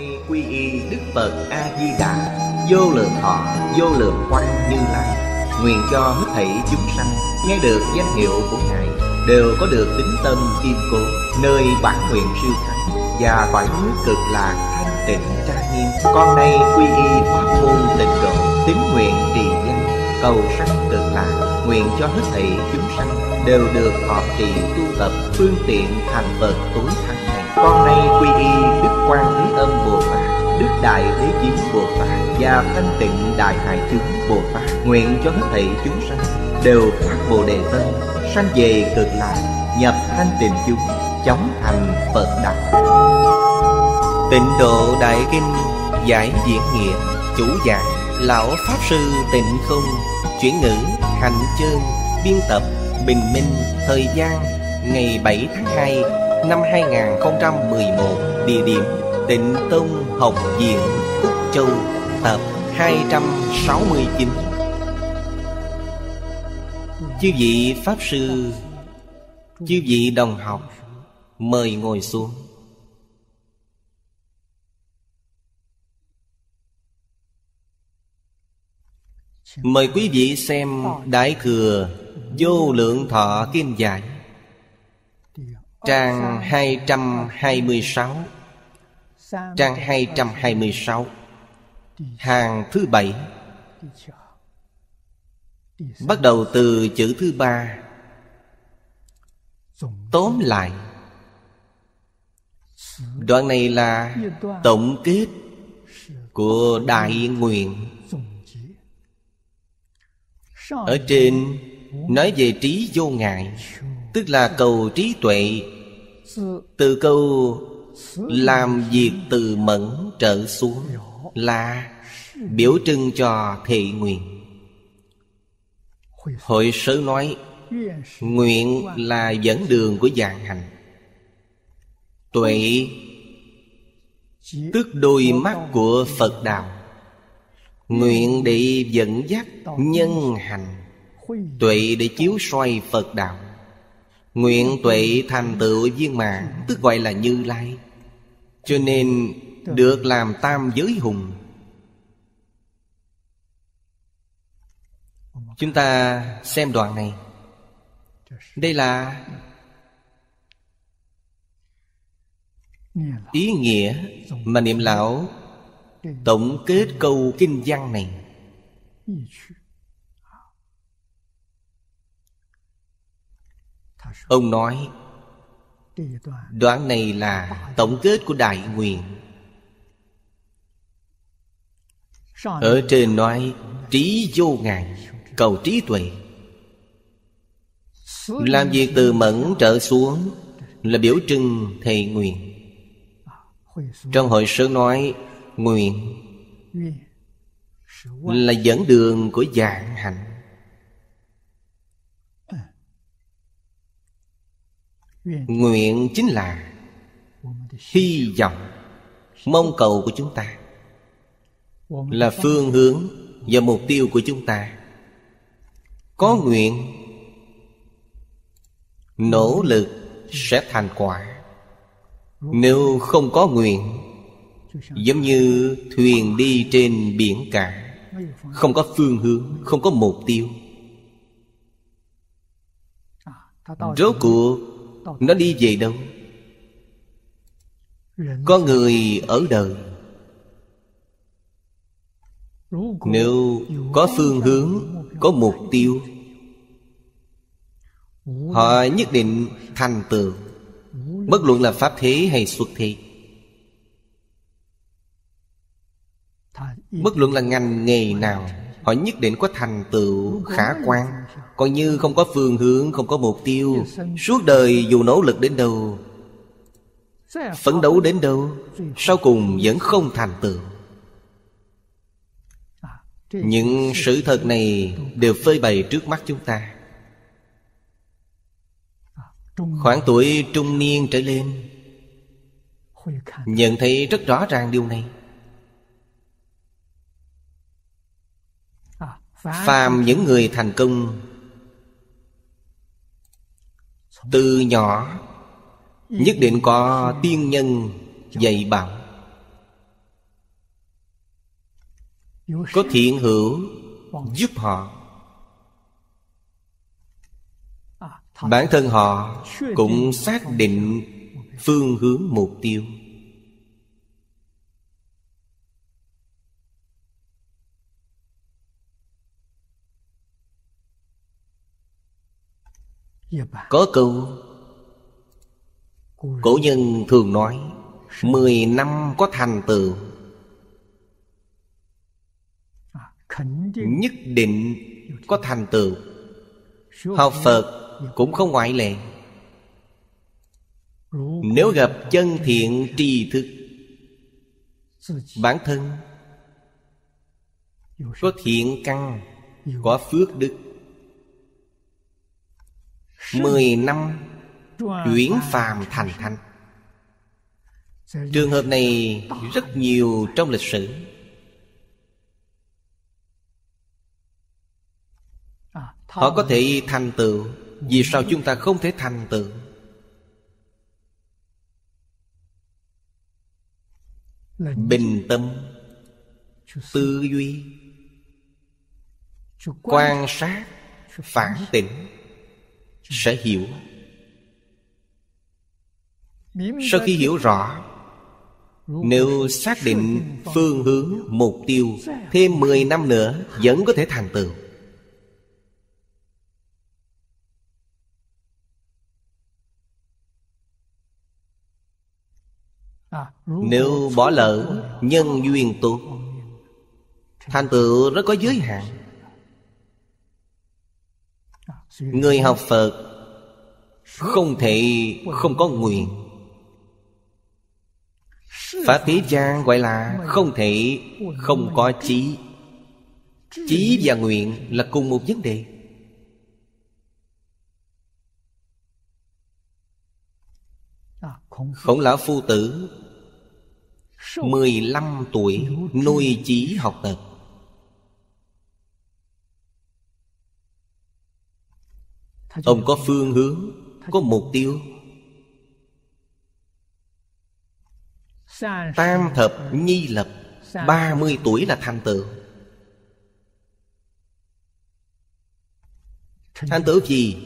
Con nay quy y Đức Phật A-di-đà. Vô lượng thọ, vô lượng quang như lai. Nguyện cho hết thảy chúng sanh Nghe được danh hiệu của Ngài Đều có được tính tâm kiên cố Nơi bản nguyện siêu thắng Và cõi nước cực lạc thanh tịnh trang nghiêm. Con nay quy y pháp môn tịnh độ Tín nguyện trì danh Cầu sanh cực lạc. Nguyện cho hết thảy chúng sanh Đều được thọ trì tu tập Phương tiện thành Phật tối thắng. Con nay quy y, Đức Quan Thế Âm Bồ Tát, Đức Đại Thế chín Bồ Tát Và Thanh Tịnh Đại Hải Chúng Bồ Tát Nguyện cho hết thảy chúng sanh Đều phát Bồ Đề Tâm, Sanh về cực lạc, Nhập thanh tịnh chúng, Chóng thành Phật Đạo Tịnh độ Đại Kinh Giải diễn nghĩa, Chủ giảng Lão Pháp Sư Tịnh Không, Chuyển ngữ, Hành Chương, Biên tập, Bình Minh, Thời gian, Ngày 7 tháng 2 Năm 2011 Địa điểm Tịnh Tông Học viện Úc Châu, Tập 269 Chư vị Pháp Sư, Chư vị đồng học, Mời ngồi xuống. Mời quý vị xem Đại Thừa Vô Lượng Thọ Kim Giải. Trang 226 Trang 226 Hàng thứ bảy. Bắt đầu từ chữ thứ ba. Tóm lại Đoạn này là tổng kết Của Đại Nguyện. Ở trên Nói về trí vô ngại Tức là cầu trí tuệ từ câu Làm việc từ mẫn trở xuống Là biểu trưng cho thị nguyện. Hội sớ nói, Nguyện là dẫn đường của dạng hành. Tuệ, Tức đôi mắt của Phật Đạo. Nguyện để dẫn dắt nhân hành. Tuệ để chiếu soi Phật Đạo. Nguyện tuệ thành tựu viên mạng Tức gọi là Như Lai. Cho nên được làm tam giới hùng. Chúng ta xem đoạn này. Đây là Ý nghĩa mà niệm lão Tổng kết câu kinh văn này. Ông nói, Đoạn này là tổng kết của Đại Nguyện. Ở trên nói, Trí vô ngại, Cầu trí tuệ. Làm việc từ mẫn trở xuống Là biểu trưng thầy nguyện. Trong hội sớ nói, Nguyện Là dẫn đường của dạng hạnh. Nguyện chính là Hy vọng Mong cầu của chúng ta Là phương hướng Và mục tiêu của chúng ta. Có nguyện Nỗ lực sẽ thành quả. Nếu không có nguyện Giống như thuyền đi trên biển cả Không có phương hướng Không có mục tiêu. Rốt cuộc nó đi về đâu? Có người ở đời. Nếu có phương hướng, Có mục tiêu, Họ nhất định thành tựu. Bất luận là pháp thế hay xuất thế. Bất luận là ngành nghề nào Họ nhất định có thành tựu khả quan Còn như không có phương hướng, Không có mục tiêu. Suốt đời dù nỗ lực đến đâu, Phấn đấu đến đâu, Sau cùng vẫn không thành tựu. Những sự thật này Đều phơi bày trước mắt chúng ta. Khoảng tuổi trung niên trở lên, Nhận thấy rất rõ ràng điều này. phàm những người thành công. Từ nhỏ, nhất định có tiên nhân dạy bảo. Có thiện hữu giúp họ. Bản thân họ cũng xác định phương hướng mục tiêu. Có câu Cổ nhân thường nói Mười năm có thành tựu. Nhất định có thành tựu. Học Phật cũng không ngoại lệ. Nếu gặp chân thiện tri thức Bản thân Có thiện căn Có phước đức Mười năm Chuyển phàm thành thanh Trường hợp này rất nhiều trong lịch sử. Họ có thể thành tựu Vì sao chúng ta không thể thành tựu? Bình tâm, Tư duy, Quan sát, Phản tỉnh. Sẽ hiểu. Sau khi hiểu rõ Nếu xác định phương hướng, mục tiêu Thêm 10 năm nữa Vẫn có thể thành tựu. Nếu bỏ lỡ nhân duyên tốt Thành tựu rất có giới hạn. Người học Phật Không thể không có nguyện. Pháp thế gian gọi là không thể không có chí Chí và nguyện là cùng một vấn đề. Khổng lão phu tử 15 tuổi, nuôi chí học tập Ông có phương hướng Có mục tiêu. Tam thập nhi lập 30 tuổi là thành tựu Thành tựu gì?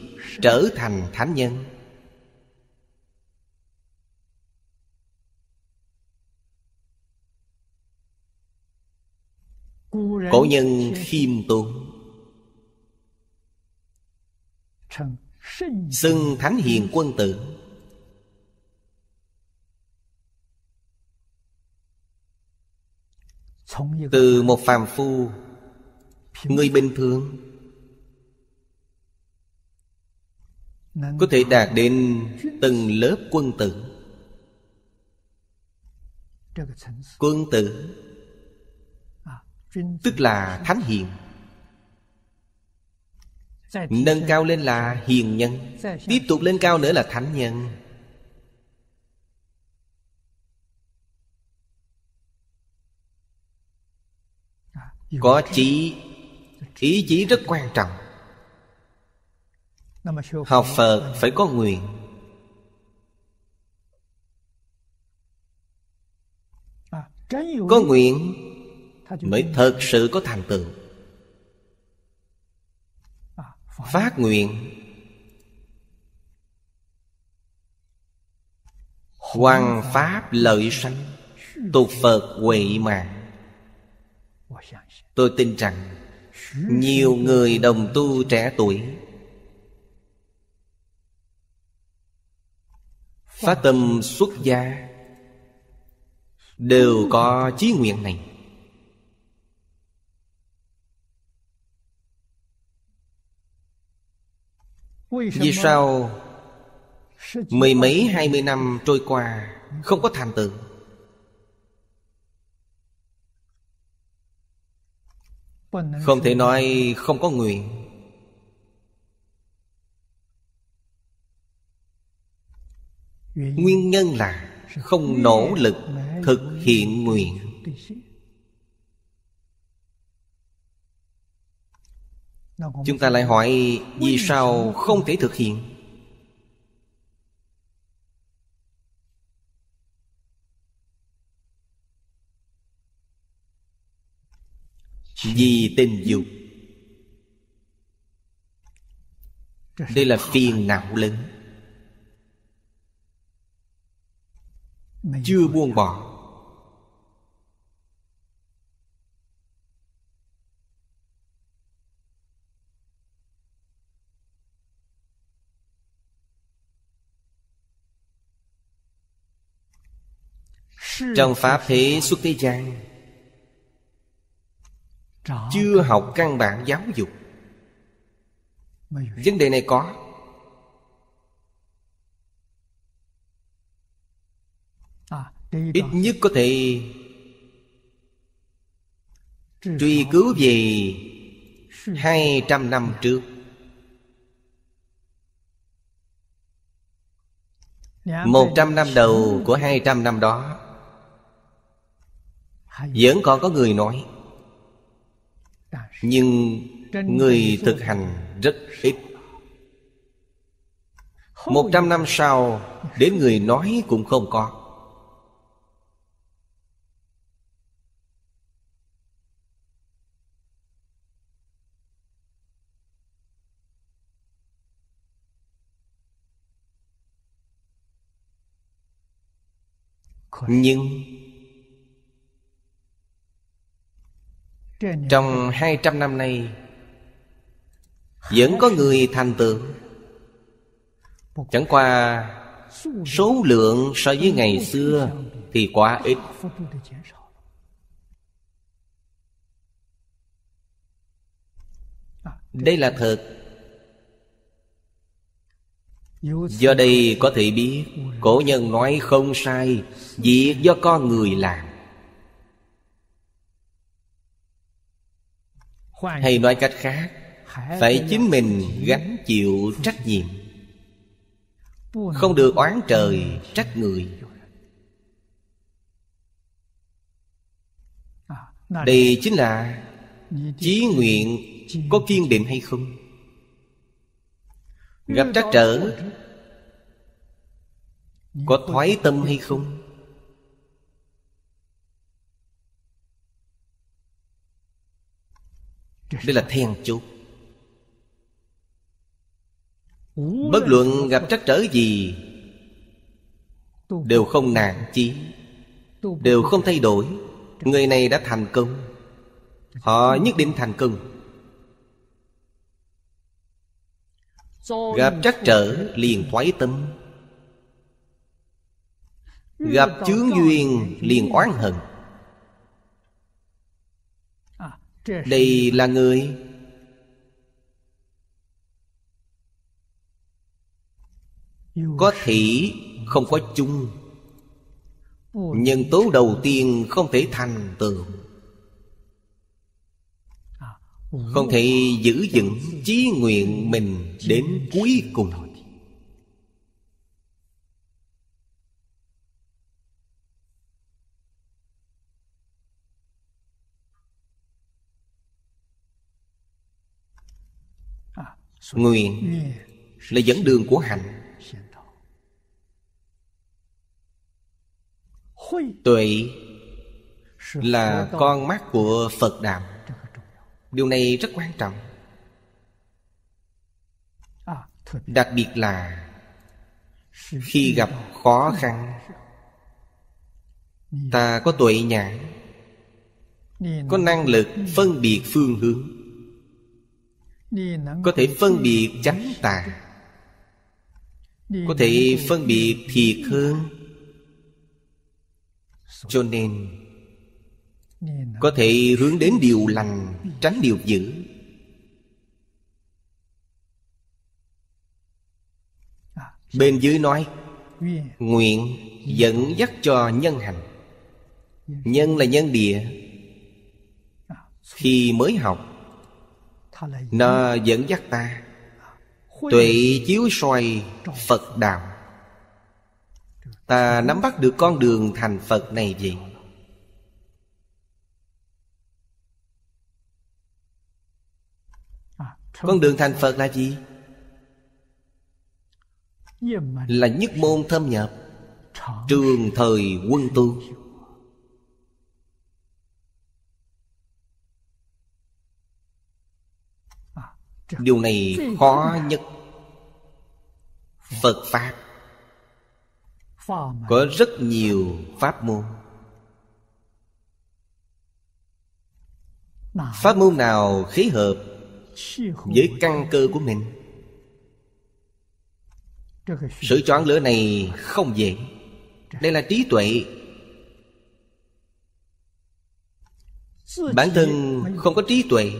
Trở thành thánh nhân. Cổ nhân khiêm tốn Xưng thánh hiền quân tử. Từ một phàm phu Người bình thường. Có thể đạt đến từng lớp quân tử. Quân tử. Tức là thánh hiền Nâng cao lên là hiền nhân. Tiếp tục lên cao nữa là thánh nhân. Có chí, Ý chí rất quan trọng. Học Phật phải có nguyện. Có nguyện Mới thật sự có thành tựu. Phát nguyện. Hoàng Pháp lợi sanh Tục Phật huệ mạng Tôi tin rằng, Nhiều người đồng tu trẻ tuổi, Phát tâm xuất gia, Đều có chí nguyện này. Vì sao Mười mấy hai mươi năm trôi qua Không có thành tựu? Không thể nói không có nguyện Nguyên nhân là Không nỗ lực thực hiện nguyện Chúng ta lại hỏi Vì sao không thể thực hiện? Vì tình dục. Đây là phiền não lớn. Chưa buông bỏ Trong Pháp thế xuất thế gian. Chưa học căn bản giáo dục. Vấn đề này có. Ít nhất có thể Truy cứu về hai trăm năm trước. Một trăm năm đầu của hai trăm năm đó vẫn còn có người nói, Nhưng người thực hành rất ít. Một trăm năm sau, Đến người nói cũng không có. Nhưng Trong hai trăm năm nay Vẫn có người thành tựu. Chẳng qua Số lượng so với ngày xưa Thì quá ít. Đây là thật. Do đây có thể biết Cổ nhân nói không sai Việc do con người làm Hay nói cách khác Phải chính mình gánh chịu trách nhiệm. Không được oán trời trách người. Đây chính là Chí nguyện có kiên định hay không? Gặp trắc trở Có thoái tâm hay không Đây là then chốt Bất luận gặp trắc trở gì Đều không nản chí Đều không thay đổi. Người này đã thành công. Họ nhất định thành công. Gặp trắc trở liền thoái tâm. Gặp chướng duyên liền oán hận Đây là người. Có thị không có chung Nhân tố đầu tiên không thể thành tựu Không thể giữ vững chí nguyện mình đến cuối cùng. Nguyện là dẫn đường của hạnh Tuệ là con mắt của Phật Đạo Điều này rất quan trọng. Đặc biệt là Khi gặp khó khăn, Ta có tuệ nhãn, Có năng lực phân biệt phương hướng. Có thể phân biệt chánh tà. Có thể phân biệt thiệt hơn Cho nên có thể hướng đến điều lành tránh điều dữ. Bên dưới nói nguyện dẫn dắt cho nhân hành. Nhân là nhân địa. Khi mới học nó dẫn dắt ta tuệ chiếu soi phật đạo. Ta nắm bắt được con đường thành phật này vậy. Con đường thành Phật là gì? Là nhất môn thâm nhập, Trường thời quân tu. Điều này khó nhất. Phật pháp có rất nhiều pháp môn. Pháp môn nào khí hợp với căn cơ của mình? Sự chọn lựa này không dễ. Đây là trí tuệ. Bản thân không có trí tuệ.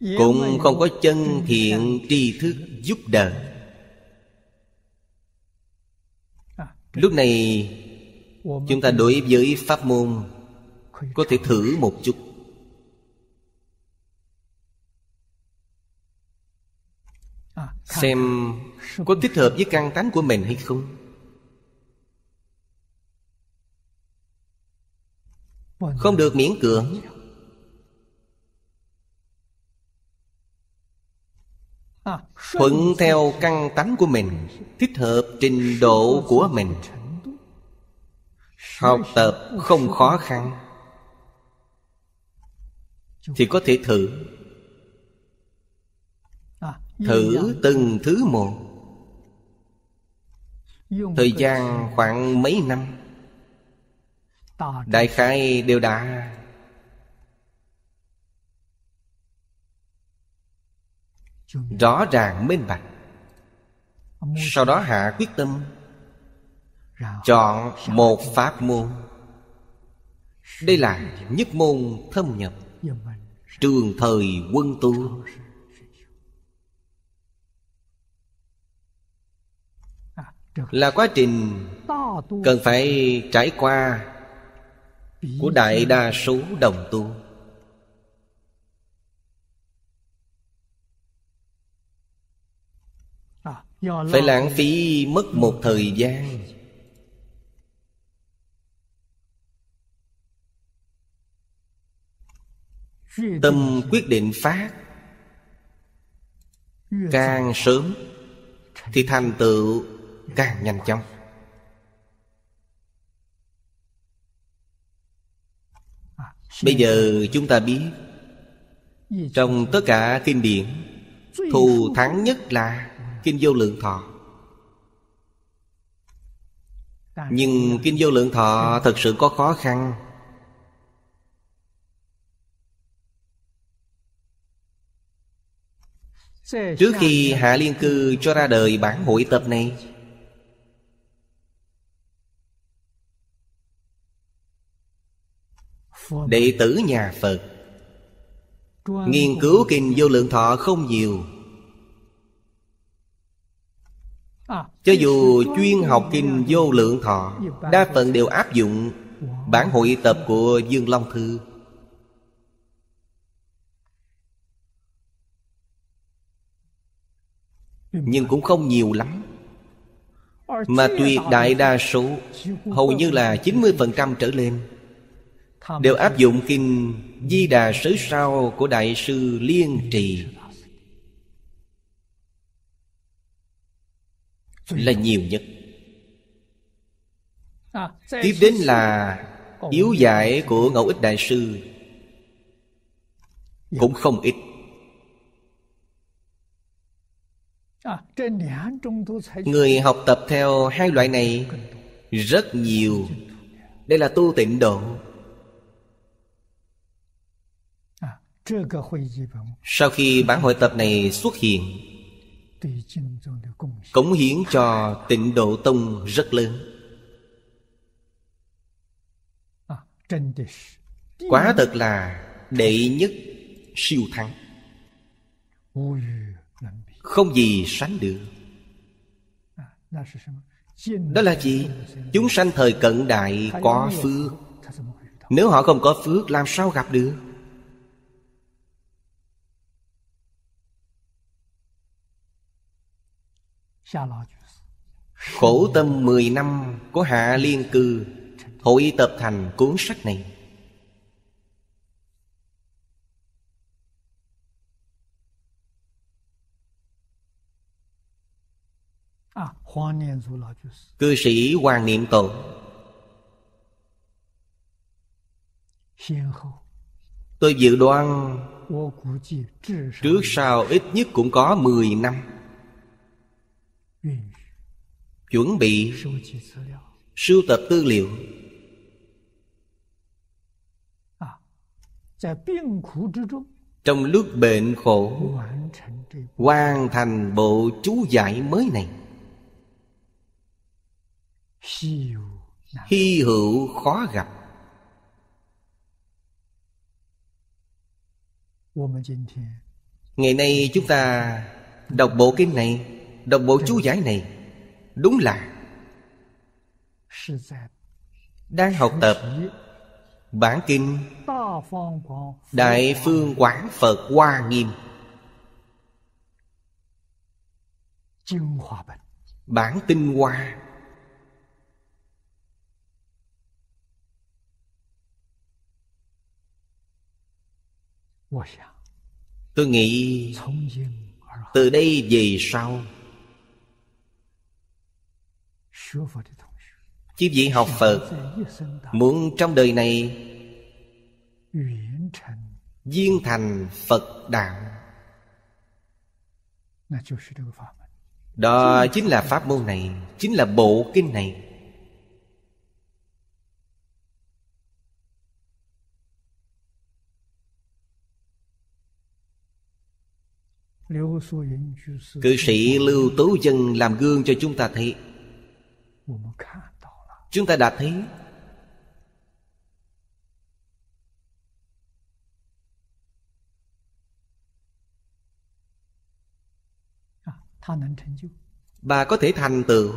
Cũng không có chân thiện tri thức giúp đỡ. Lúc này chúng ta đối với pháp môn có thể thử một chút. Xem có thích hợp với căn tánh của mình hay không? Không được miễn cưỡng thuận theo căn tánh của mình, thích hợp trình độ của mình. Học tập không khó khăn. Thì có thể thử. Thử từng thứ một. Thời gian khoảng mấy năm. Đại khái đều đã rõ ràng minh bạch. Sau đó hạ quyết tâm chọn một pháp môn. Đây là nhất môn thâm nhập, trường thời quân tu. Là quá trình cần phải trải qua của đại đa số đồng tu. Phải lãng phí mất một thời gian. Tâm quyết định phát. Càng sớm thì thành tựu càng nhanh chóng. Bây giờ chúng ta biết trong tất cả kinh điển thù thắng nhất là kinh vô lượng thọ. Nhưng kinh vô lượng thọ thật sự có khó khăn. Trước khi hạ liên cư cho ra đời bản hội tập này, đệ tử nhà phật nghiên cứu kinh vô lượng thọ không nhiều. Cho dù chuyên học kinh vô lượng thọ, đa phần đều áp dụng bản hội tập của dương long thư. Nhưng cũng không nhiều lắm. Mà tuyệt đại đa số, hầu như là 90% trở lên, đều áp dụng kinh di đà Sứ sao của đại sư liên trì. Là nhiều nhất. Tiếp đến là yếu giải của ngẫu ích đại sư. Cũng không ít. Người học tập theo hai loại này rất nhiều. Đây là tu tịnh độ. Sau khi bản hội tập này xuất hiện cống hiến cho tịnh độ tông rất lớn. Quá thật là đệ nhất siêu thắng. Không gì sánh được. Đó là gì? Chúng sanh thời cận đại có phước. Nếu họ không có phước làm sao gặp được Khổ tâm 10 năm của Hạ Liên Cư Hội tập thành cuốn sách này. Cư sĩ Hoàng Niệm Tổ Tôi dự đoán Trước sau ít nhất cũng có 10 năm chuẩn bị sưu tập tư liệu. Trong lúc bệnh khổ, hoàn thành bộ chú giải mới này. Hy hữu khó gặp. Ngày nay chúng ta đọc bộ kinh này, đọc bộ chú giải này đúng là đang học tập bản kinh đại phương quán phật hoa nghiêm bản tinh hoa tôi nghĩ từ đây về sau Chứ vị học Phật Muốn trong đời này Viên thành Phật Đạo. Đó chính là pháp môn này Chính là bộ kinh này. Cư sĩ Lưu Tố Dân làm gương cho chúng ta thấy. Chúng ta đã thấy Bà có thể thành tựu.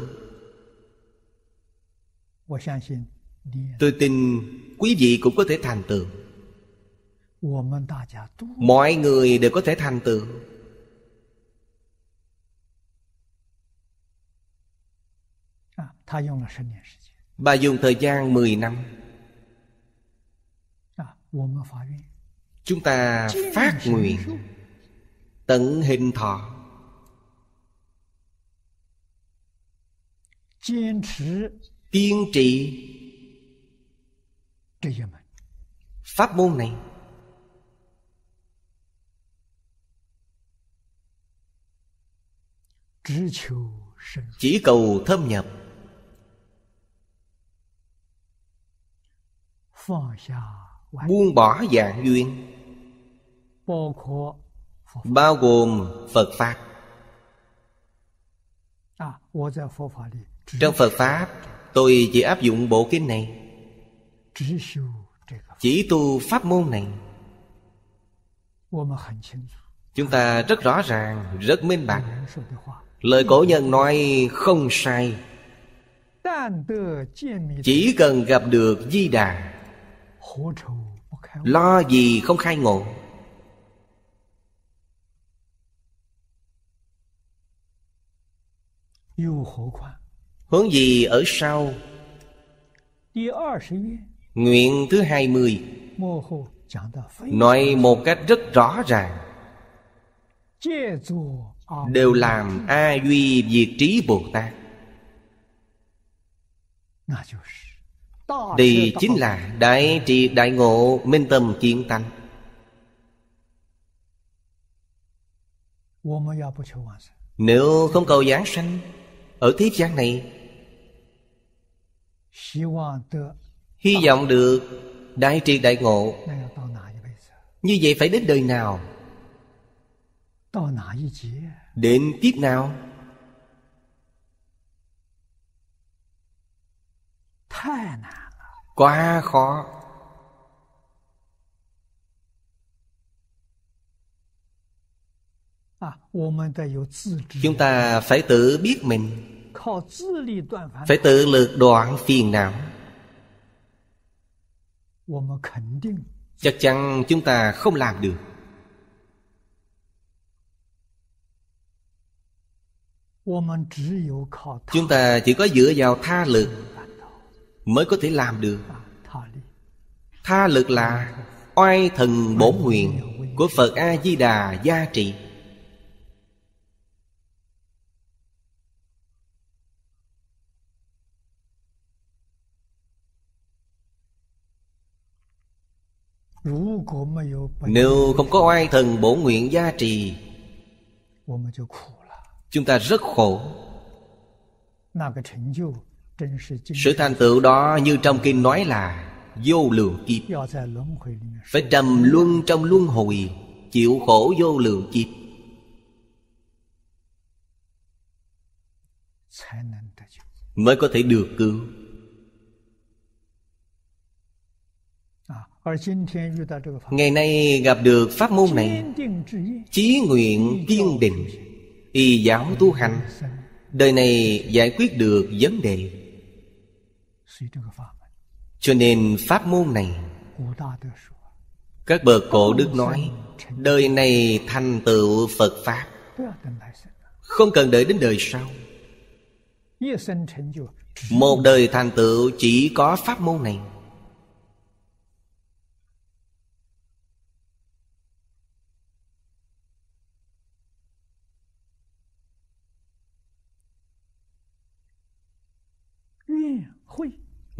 Tôi tin quý vị cũng có thể thành tựu. Mọi người đều có thể thành tựu. Bà dùng thời gian 10 năm. À, Chúng ta phát nguyện. Tận hình thọ. Kiên trì. Pháp môn này. Chỉ cầu thâm nhập. buông bỏ dạng duyên. Bao gồm phật pháp. Trong phật pháp, tôi chỉ áp dụng bộ kinh này. Chỉ tu pháp môn này. Chúng ta rất rõ ràng, rất minh bạch. Lời cổ nhân nói không sai. Chỉ cần gặp được di đà Lo gì không khai ngộ? Hướng gì ở sau? Nguyện thứ hai mươi. Nói một cách rất rõ ràng. Đều làm A Duy Diệt Trí Bồ Tát. Thì chính là đại trị đại ngộ minh tâm kiến tánh. Nếu không cầu giảng sanh Ở thế gian này Hy vọng được đại triệt đại ngộ. Như vậy phải đến đời nào? Đến kiếp nào? quá khó. À, chúng ta phải tự biết mình. Phải tự lược đoạn phiền não. Chắc chắn chúng ta không làm được. Chúng ta chỉ có dựa vào tha lực mới có thể làm được. Tha lực là oai thần bổ nguyện của phật a di đà gia trị nếu không có oai thần bổ nguyện gia trì Chúng ta rất khổ. Sự thành tựu đó như trong kinh nói là Vô lượng kiếp. Phải trầm luân trong luân hồi Chịu khổ vô lượng kiếp. Mới có thể được cứu. Ngày nay gặp được pháp môn này Chí nguyện kiên định Y giáo tu hành. Đời này giải quyết được vấn đề. Cho nên pháp môn này Các bậc cổ đức nói Đời này thành tựu Phật Pháp. Không cần đợi đến đời sau. Một đời thành tựu chỉ có pháp môn này.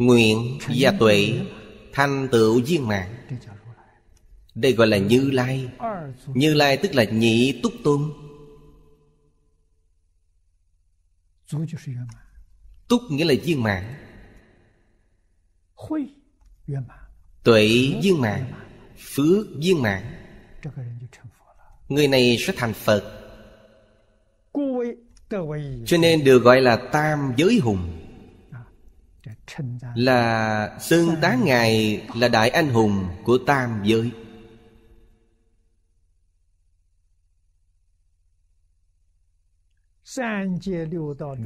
Nguyện và tuệ Thanh tựu viên mạng Đây gọi là Như Lai. Như Lai tức là nhị túc tôn. Túc nghĩa là viên mạng Tuệ viên mạng Phước viên mạng Người này sẽ thành Phật. Cho nên được gọi là Tam Giới Hùng là xưng tán ngài là đại anh hùng của tam giới.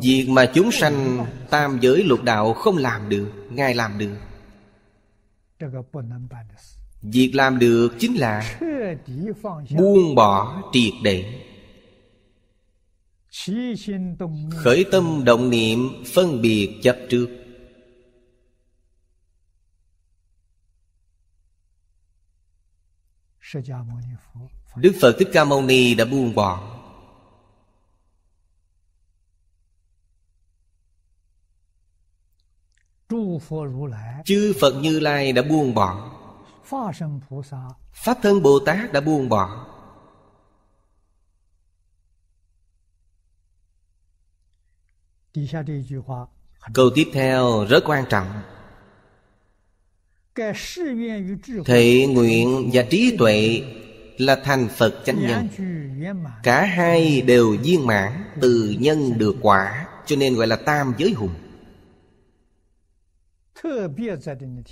Việc mà chúng sanh tam giới lục đạo không làm được ngài làm được. Việc làm được chính là buông bỏ triệt để. Khởi tâm động niệm phân biệt chấp trước. Đức Phật Thích Ca Mâu Ni đã buông bỏ. Chư Phật Như Lai đã buông bỏ. Pháp thân Bồ Tát đã buông bỏ. Câu tiếp theo rất quan trọng thị nguyện và trí tuệ là thành Phật chánh nhân. Cả hai đều viên mãn từ nhân được quả Cho nên gọi là tam giới hùng.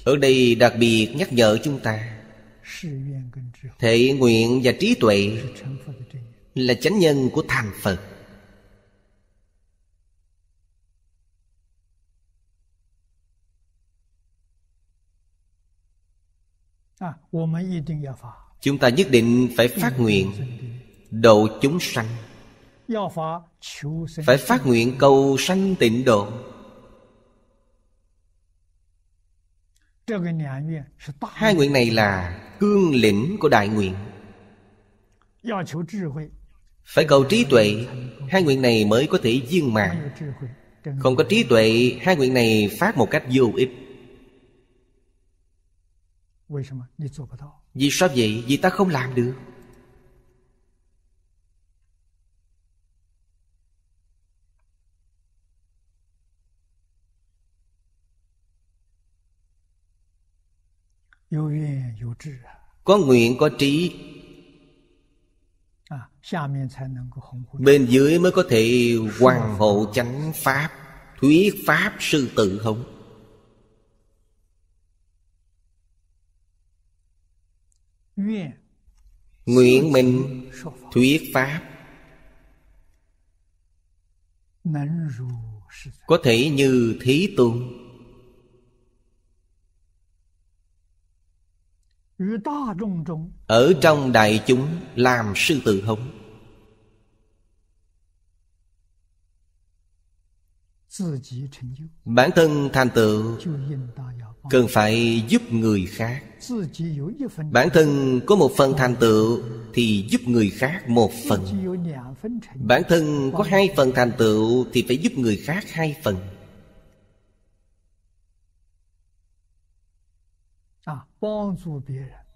Ở đây đặc biệt nhắc nhở chúng ta Thệ nguyện và trí tuệ là chánh nhân của thành Phật. Chúng ta nhất định phải phát nguyện Độ chúng sanh. Phải phát nguyện cầu sanh tịnh độ. Hai nguyện này là cương lĩnh của đại nguyện. Phải cầu trí tuệ Hai nguyện này mới có thể viên mạng Không có trí tuệ Hai nguyện này phát một cách vô ích. Vì sao vậy? Vì ta không làm được. Có nguyện có trí. Bên dưới mới có thể hoàng hộ chánh pháp Thuyết pháp sư tự không? nguyện mình thuyết pháp. Có thể như thí tôn. Ở trong đại chúng làm sư tử hống. Bản thân thành tựu cần phải giúp người khác. Bản thân có một phần thành tựu thì giúp người khác một phần. Bản thân có hai phần thành tựu thì phải giúp người khác hai phần.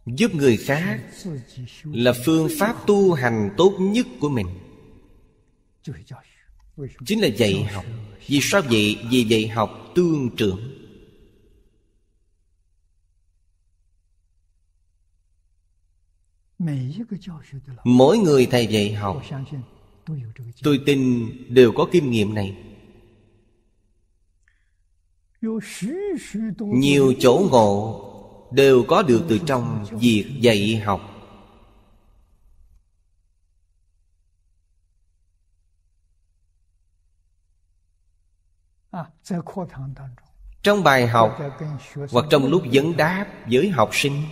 Giúp người khác là phương pháp tu hành tốt nhất của mình. Chính là dạy học. Vì sao vậy? Vì dạy học tương trưởng. mỗi người thầy dạy học. tôi tin đều có kinh nghiệm này. nhiều chỗ ngộ đều có được từ trong việc dạy học. trong bài học hoặc trong lúc vấn đáp với học sinh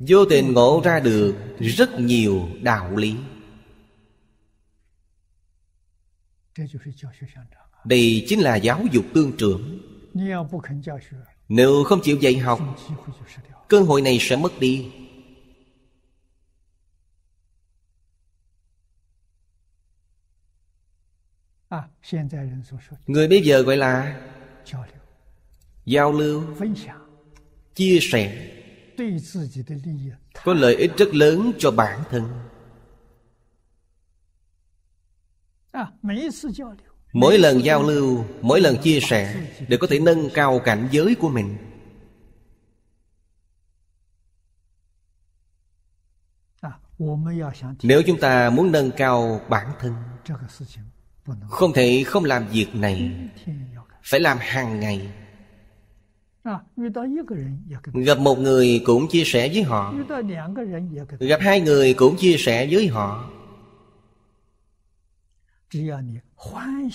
vô tình ngộ ra được rất nhiều đạo lý. Đây chính là giáo dục tương trưởng. Nếu không chịu dạy học cơ hội này sẽ mất đi. À, Người bây giờ gọi là giao lưu. chia sẻ có lợi ích rất lớn cho bản thân. mỗi lần giao lưu mỗi lần chia sẻ đều có thể nâng cao cảnh giới của mình. nếu chúng ta muốn nâng cao bản thân không thể không làm việc này. phải làm hàng ngày. Gặp một người cũng chia sẻ với họ. Gặp hai người cũng chia sẻ với họ.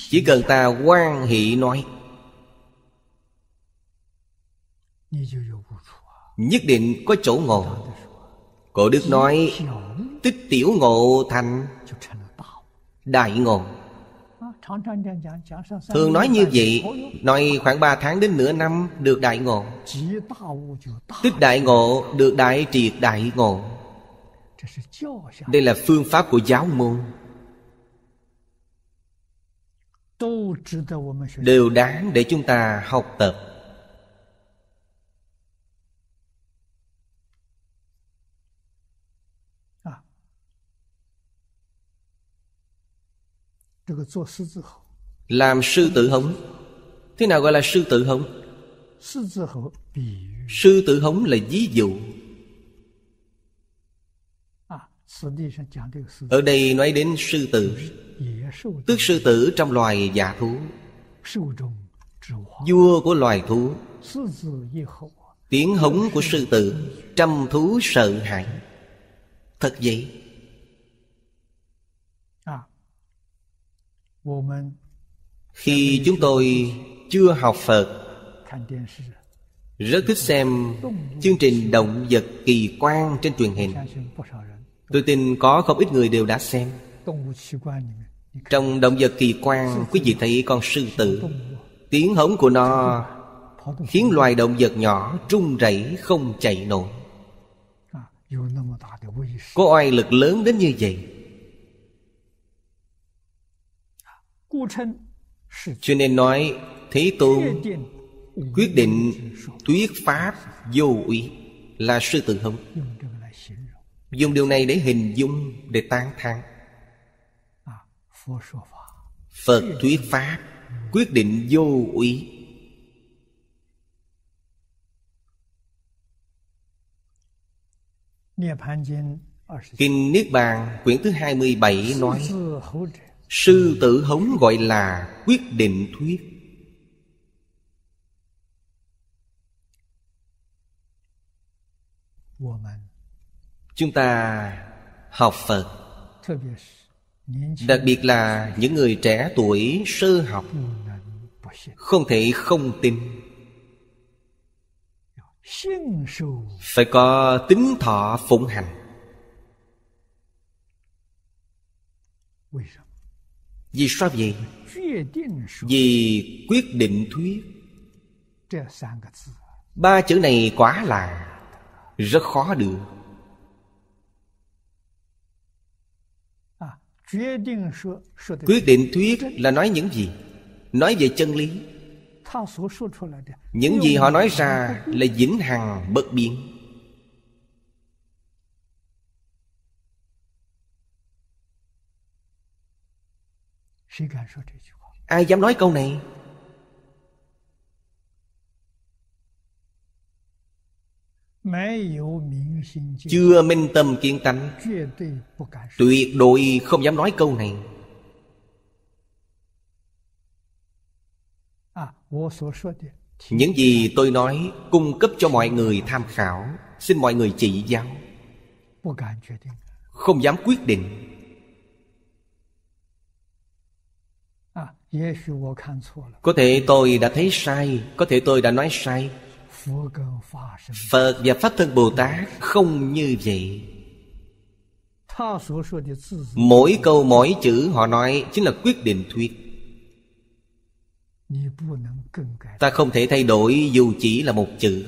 Chỉ cần ta quan hỷ nói Nhất định có chỗ ngộ Cổ Đức nói Tích tiểu ngộ thành Đại ngộ. Thường nói như vậy, Nói khoảng 3 tháng đến nửa năm được đại ngộ. Tích đại ngộ được đại triệt đại ngộ. Đây là phương pháp của giáo môn. Đều đáng để chúng ta học tập. làm sư tử hống. Thế nào gọi là sư tử hống? sư tử hống là ví dụ. ở đây nói đến sư tử. Tức sư tử trong loài giả thú. Vua của loài thú. Tiếng hống của sư tử Trăm thú sợ hãi. Thật vậy. khi chúng tôi chưa học phật, rất thích xem chương trình động vật kỳ quan trên truyền hình. Tôi tin có không ít người đều đã xem. Trong động vật kỳ quan, quý vị thấy con sư tử. Tiếng hống của nó khiến loài động vật nhỏ run rẩy không chạy nổi. Có oai lực lớn đến như vậy. cho nên nói thế tôn quyết định thuyết pháp vô uy là sư tử hống dùng điều này để hình dung để tán thán. Phật thuyết pháp quyết định vô uy. Kinh Niết Bàn quyển thứ 27 nói sư tử hống gọi là quyết định thuyết. Chúng ta học phật. Đặc biệt là những người trẻ tuổi sơ học. Không thể không tin. Phải có tính thọ phụng hành. Vì sao vậy? Vì quyết định thuyết Ba chữ này quá là rất khó được Quyết định thuyết là nói những gì? Nói về chân lý Những gì họ nói ra là vĩnh hằng bất biến Ai dám nói câu này? Chưa minh tâm kiên tánh. Tuyệt đối không dám nói câu này. Những gì tôi nói Cung cấp cho mọi người tham khảo. Xin mọi người chỉ giáo. Không dám quyết định. có thể tôi đã thấy sai có thể tôi đã nói sai. Phật và pháp thân bồ tát không như vậy. Mỗi câu mỗi chữ họ nói chính là quyết định thuyết. Ta không thể thay đổi dù chỉ là một chữ.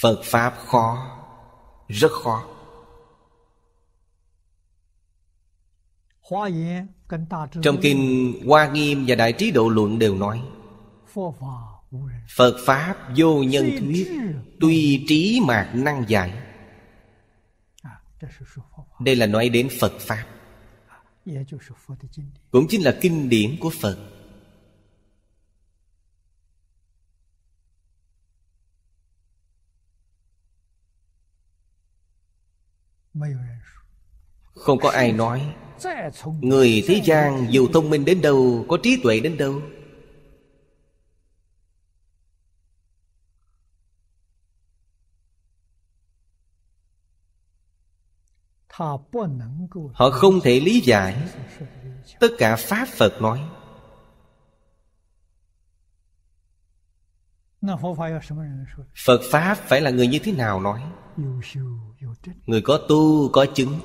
Phật Pháp khó Rất khó Trong kinh Hoa Nghiêm và Đại Trí Độ Luận đều nói Phật Pháp vô nhân thuyết Tuy trí mạc năng giải Đây là nói đến Phật Pháp Cũng chính là kinh điển của Phật Không có ai nói, Người thế gian dù thông minh đến đâu, Có trí tuệ đến đâu. Họ không thể lý giải Tất cả Pháp Phật nói. Phật Pháp phải là người như thế nào nói? người có tu có chứng.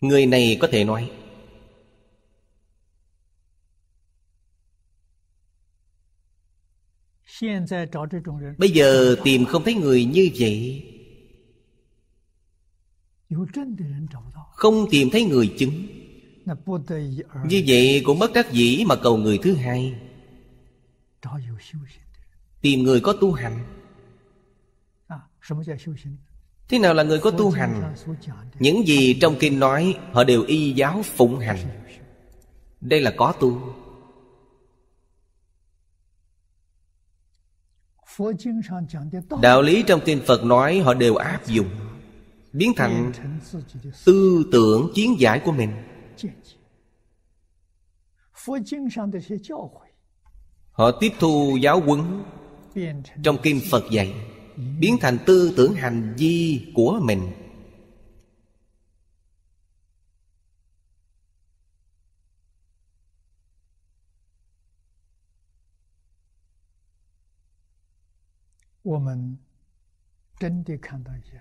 Người này có thể nói bây giờ tìm không thấy người như vậy. Không tìm thấy người chứng. Như vậy cũng mất đắc dĩ mà cầu người thứ hai. Tìm người có tu hành thế nào là người có tu hành? những gì trong kinh nói họ đều y giáo phụng hành. Đây là có tu. Đạo lý trong kinh phật nói họ đều áp dụng biến thành tư tưởng kiến giải của mình. họ tiếp thu giáo huấn trong kinh phật dạy biến thành tư tưởng hành vi của mình.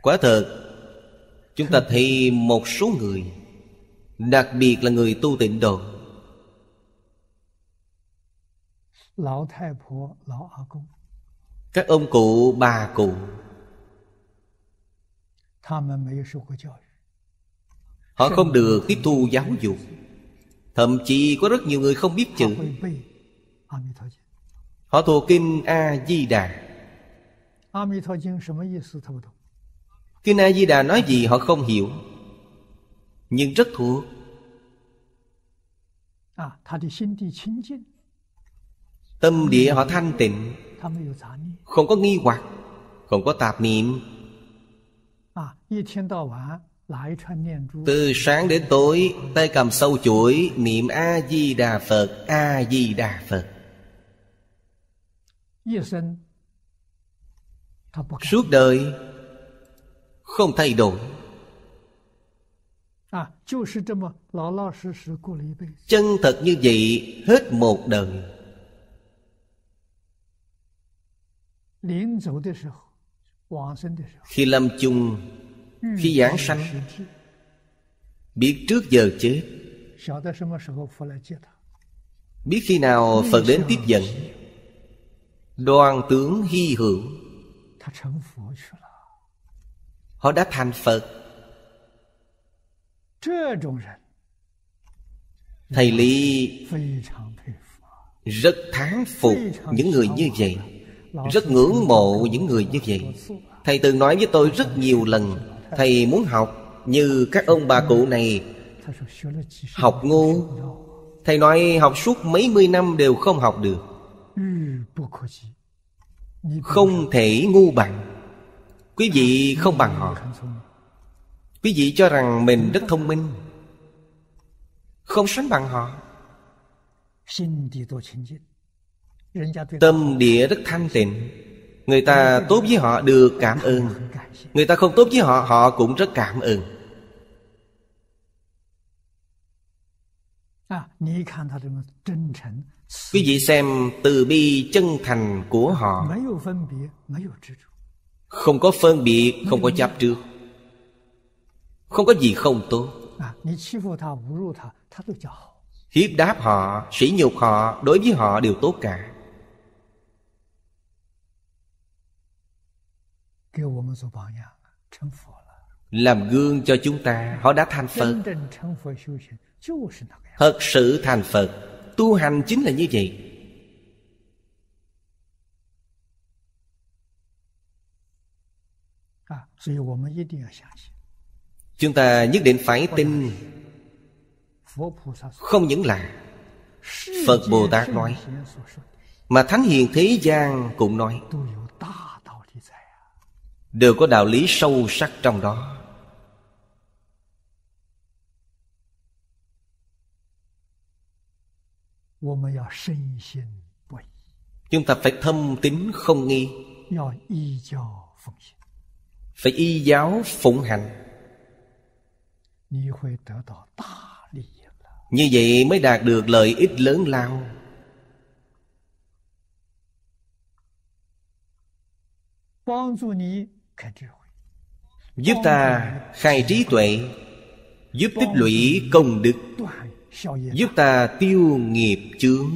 Quả thật, chúng ta thấy một số người, đặc biệt là người tu tịnh độ các ông cụ, bà cụ. Họ không được tiếp thu giáo dục. Thậm chí có rất nhiều người không biết chữ. Họ thuộc kinh a di đà kinh a di đà nói gì họ không hiểu, nhưng rất thuộc. Tâm địa họ thanh tịnh. Không có nghi hoặc Không có tạp niệm. Từ sáng đến tối Tay cầm sâu chuỗi Niệm A-di-đà Phật A-di-đà Phật. Suốt đời Không thay đổi. Chân thật như vậy hết một đời. Khi lâm chung Khi giảng sanh Biết trước giờ chết。Biết khi nào Phật đến tiếp dẫn Đoàn tướng hy hữu。Họ đã thành Phật。Thầy Lý rất thán phục những người như vậy。rất ngưỡng mộ những người như vậy. Thầy từng nói với tôi rất nhiều lần, thầy muốn học như các ông bà cụ này. Học ngu. Thầy nói, học suốt mấy mươi năm đều không học được. Không thể ngu bằng. Quý vị không bằng họ. Quý vị cho rằng mình rất thông minh. Không sánh bằng họ. Tâm địa rất thanh tịnh. Người ta tốt với họ được cảm ơn. Người ta không tốt với họ Họ cũng rất cảm ơn. Quý vị xem từ bi chân thành của họ. Không có phân biệt, không có chấp trước. Không có gì không tốt. Hiếp đáp họ, sỉ nhục họ Đối với họ đều tốt cả. làm gương cho chúng ta họ đã thành phật. Thật sự thành phật. Tu hành chính là như vậy. Chúng ta nhất định phải tin. không những là phật bồ tát nói mà thánh hiền thế gian cũng nói đều có đạo lý sâu sắc trong đó. Chúng ta phải thâm tín không nghi. Phải y giáo phụng hành. Như vậy mới đạt được lợi ích lớn lao. Giúp ta khai trí tuệ, Giúp tích lũy công đức, Giúp ta tiêu nghiệp chướng.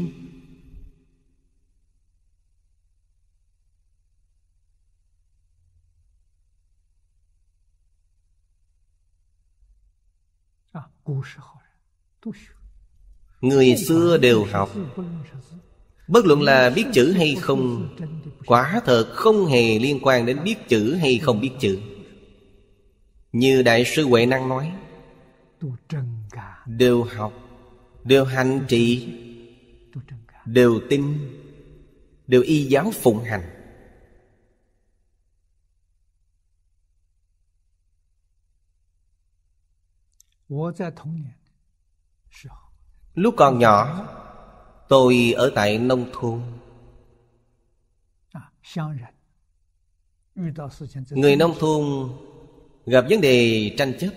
Người xưa đều học Bất luận là biết chữ hay không, Quả thật không hề liên quan đến biết chữ hay không biết chữ. Như Đại sư Huệ Năng nói, Đều học, Đều hành trì, Đều tin, Đều y giáo phụng hành. Lúc còn nhỏ Tôi ở tại nông thôn. Người nông thôn gặp vấn đề tranh chấp.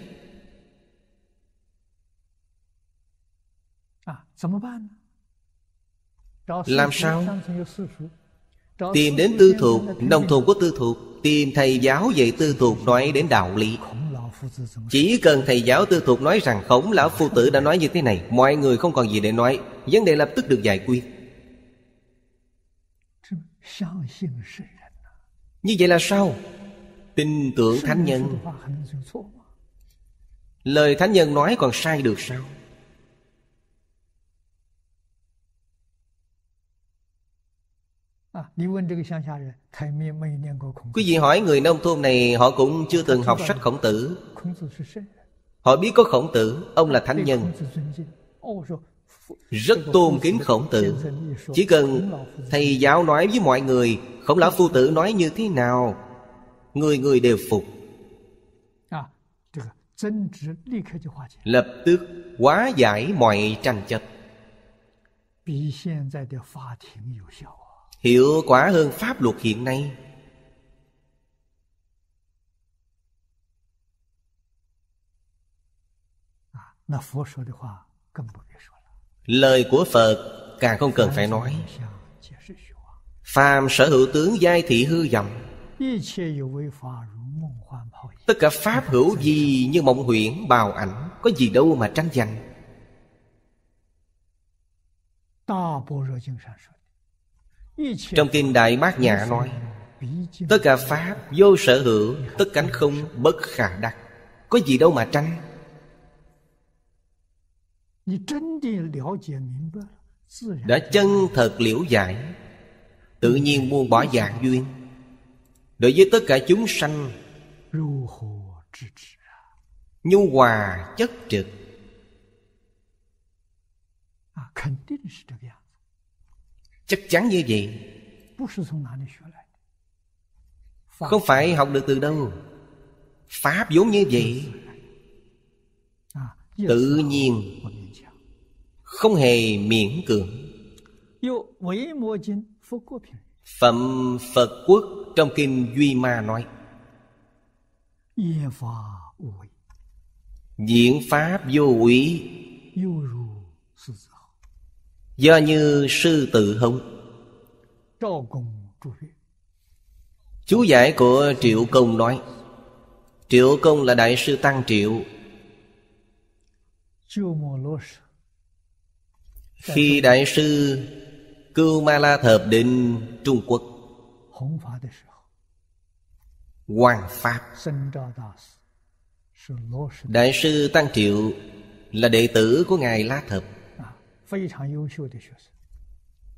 Làm sao? Tìm đến tư thuộc, Nông thôn có tư thuộc. Tìm thầy giáo dạy tư thuộc nói đến đạo lý. Chỉ cần thầy giáo tư thuộc nói rằng Khổng lão phu tử đã nói như thế này, Mọi người không còn gì để nói vấn đề lập tức được giải quyết. Như vậy là sao? Tin tưởng thánh nhân. Lời thánh nhân nói còn sai được sao? Quý vị hỏi người nông thôn này, Họ cũng chưa từng học sách khổng tử. Họ biết có khổng tử, Ông là thánh nhân rất tôn kính khổng tử. Chỉ cần thầy giáo nói với mọi người, khổng lão phu tử nói như thế nào, người người đều phục. Lập tức hóa giải mọi tranh chấp. Hiệu quả hơn pháp luật hiện nay. Lời của Phật càng không cần phải nói. Phàm sở hữu tướng giai thị hư vọng, Tất cả pháp hữu gì như mộng huyễn, bào ảnh, Có gì đâu mà tranh giành. Trong kinh Đại Bát Nhã nói, Tất cả pháp vô sở hữu, Tất cánh không bất khả đắc, Có gì đâu mà tranh đã chân thật liễu giải tự nhiên buông bỏ dạng duyên. Đối với tất cả chúng sanh nhu hòa chất trực. chắc chắn như vậy. không phải học được từ đâu. Pháp vốn như vậy. Tự nhiên không hề miễn cưỡng. Phẩm phật quốc trong kinh duy ma nói diễn pháp vô quý do như sư tự hống. Chú giải của triệu công nói triệu công là đại sư tăng triệu. Khi Đại sư Cưu Ma La Thập Định Trung Quốc, Hoàng Pháp, Đại sư Tăng Triệu Là đệ tử của Ngài La Thập.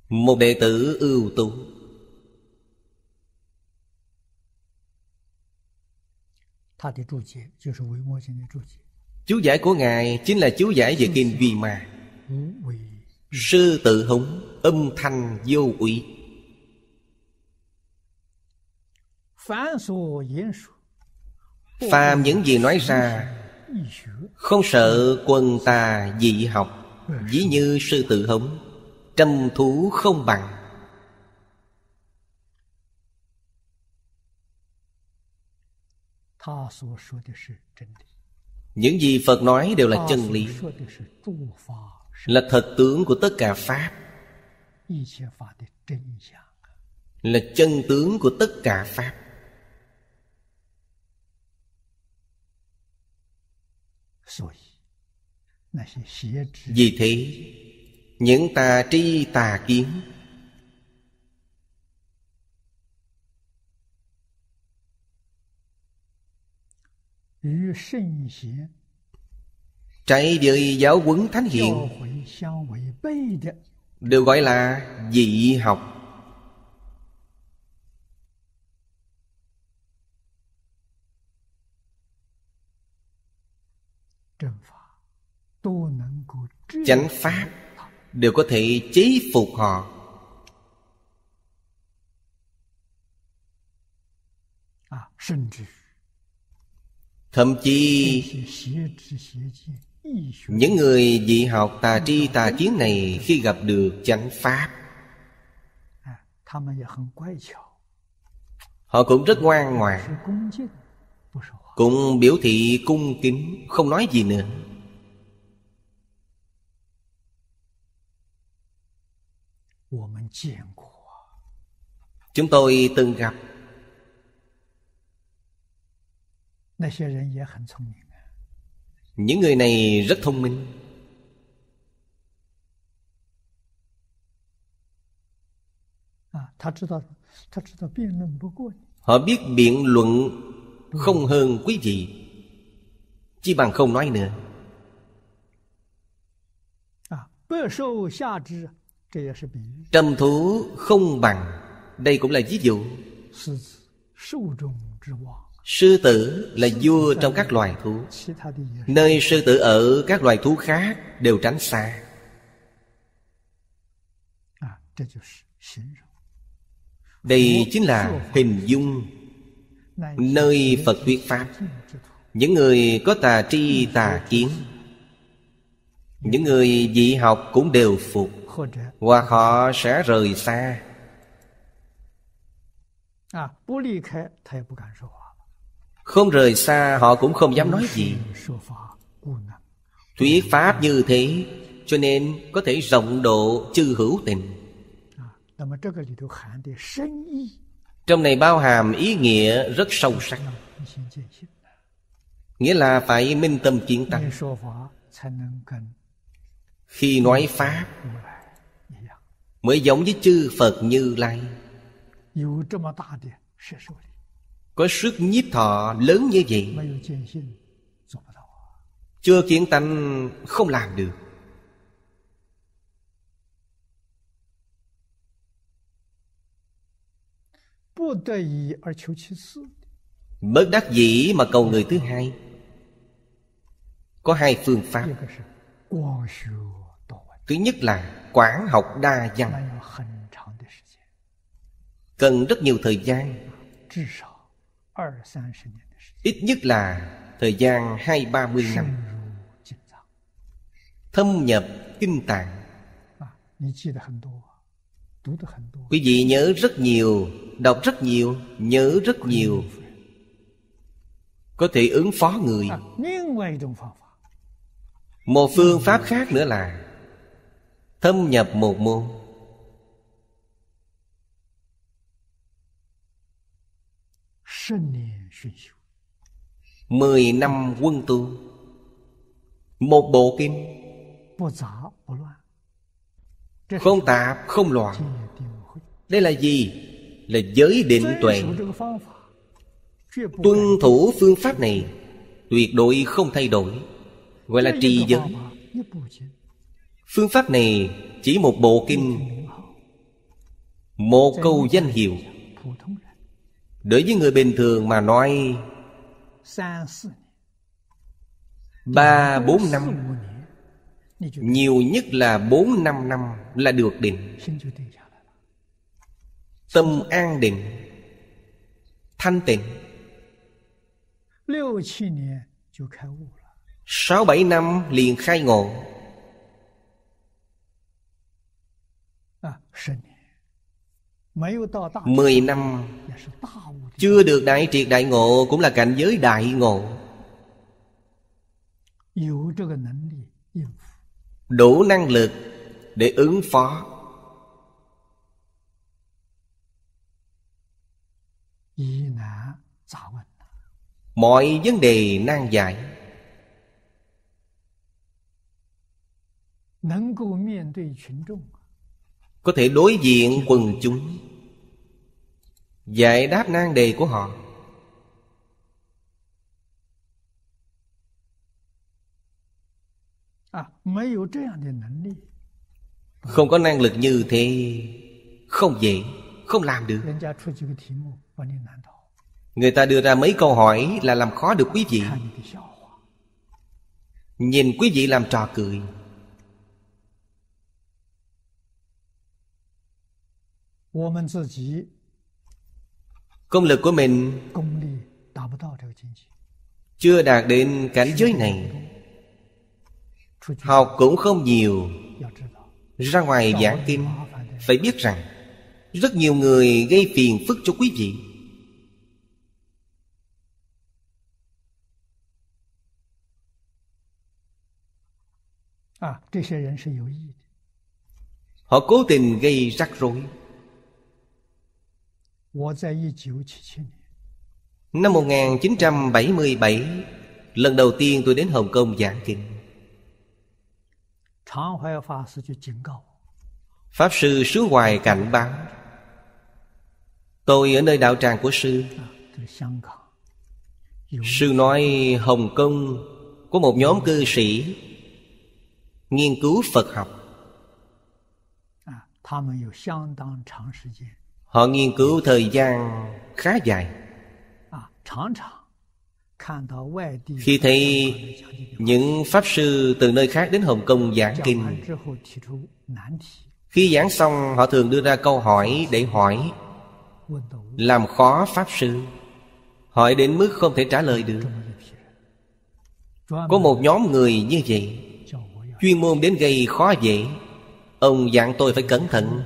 Một đệ tử ưu tú. Chú giải của Ngài chính là chú giải về Kinh Vi Ma. Sư tự húng âm thanh vô uy Phàm những gì nói ra Không sợ quân ta dị học. Dĩ như sư tự hống Trăm thú không bằng. Những gì Phật nói đều là chân lý là thật tướng của tất cả pháp. Là chân tướng của tất cả pháp. Vì thế, những tà tri tà kiến chạy với giáo quấn thánh hiện Đều gọi là dị học. Chánh Pháp Đều có thể chế phục họ. Thậm chí những người dị học tà tri tà kiến này khi gặp được chánh pháp, họ cũng rất ngoan ngoãn, cũng biểu thị cung kính, không nói gì nữa. Chúng tôi từng gặp những người này rất thông minh. Họ biết biện luận không hơn quý vị chỉ bằng không nói nữa. Trầm thú không bằng đây cũng là ví dụ. Sư tử là vua trong các loài thú 其他的也是 Nơi sư tử ở các loài thú khác Đều tránh xa 啊，这就是形容。 Đây chính là hình dung 乃 Nơi Phật thuyết Pháp 尽之徒， Những người có tà tri tà kiến Những người dị học cũng đều phục 或者 Hoặc họ sẽ rời xa 啊不离开，他也不敢说话。 không rời xa, họ cũng không dám nói gì. Thuyết Pháp như thế, Cho nên có thể rộng độ chư hữu tình. Trong này bao hàm ý nghĩa rất sâu sắc. Nghĩa là phải minh tâm kiến tăng. Khi nói Pháp, Mới giống với chư Phật Như Lai. Có sức nhiếp thọ lớn như vậy, Chưa kiến tánh không làm được. Bất đắc dĩ mà cầu người thứ hai. Có hai phương pháp. Thứ nhất là quảng học đa văn. Cần rất nhiều thời gian. Ít nhất là thời gian hai ba mươi năm. Thâm nhập kinh tạng. Quý vị nhớ rất nhiều Đọc rất nhiều Nhớ rất nhiều. Có thể ứng phó người. Một phương pháp khác nữa là Thâm nhập một môn. Mười năm quân tu Một bộ kinh. Không tạp, không loạn. Đây là gì? Là giới định tuệ. Tuân thủ phương pháp này Tuyệt đối không thay đổi. Gọi là trì giới Phương pháp này chỉ một bộ kinh. Một câu danh hiệu. Đối với người bình thường mà nói 三四年、 Ba bốn 四 năm 五年，你就 Nhiều nhất là bốn năm năm là được định 心就定下来了。 Tâm an định Thanh tịnh 六七年就开悟了， Sáu bảy năm liền khai ngộ 啊，十年没有到大 Mười năm Chưa được đại triệt đại ngộ Cũng là cảnh giới đại ngộ. Đủ năng lực để ứng phó. Mọi vấn đề nan giải. Có thể đối diện quần chúng. Giải đáp nan đề của họ. Không có năng lực như thế Không dễ Không làm được. Người ta đưa ra mấy câu hỏi Là làm khó được quý vị. Nhìn quý vị làm trò cười công lực của mình chưa đạt đến cảnh giới này. Học cũng không nhiều. Ra ngoài giảng kim phải biết rằng rất nhiều người gây phiền phức cho quý vị. Họ cố tình gây rắc rối. Năm 1977 Lần đầu tiên tôi đến Hồng Kông giảng kinh. Pháp Sư Sứ Hoài cảnh báo. Tôi ở nơi đạo tràng của Sư. Sư nói Hồng Kông Có một nhóm cư sĩ Nghiên cứu Phật học. À, Họ nghiên cứu thời gian khá dài. Khi thấy những Pháp sư từ nơi khác đến Hồng Kông giảng kinh Khi giảng xong họ thường đưa ra câu hỏi để hỏi Làm khó Pháp sư? Hỏi đến mức không thể trả lời được. Có một nhóm người như vậy Chuyên môn đến gây khó dễ. Ông dặn tôi phải cẩn thận.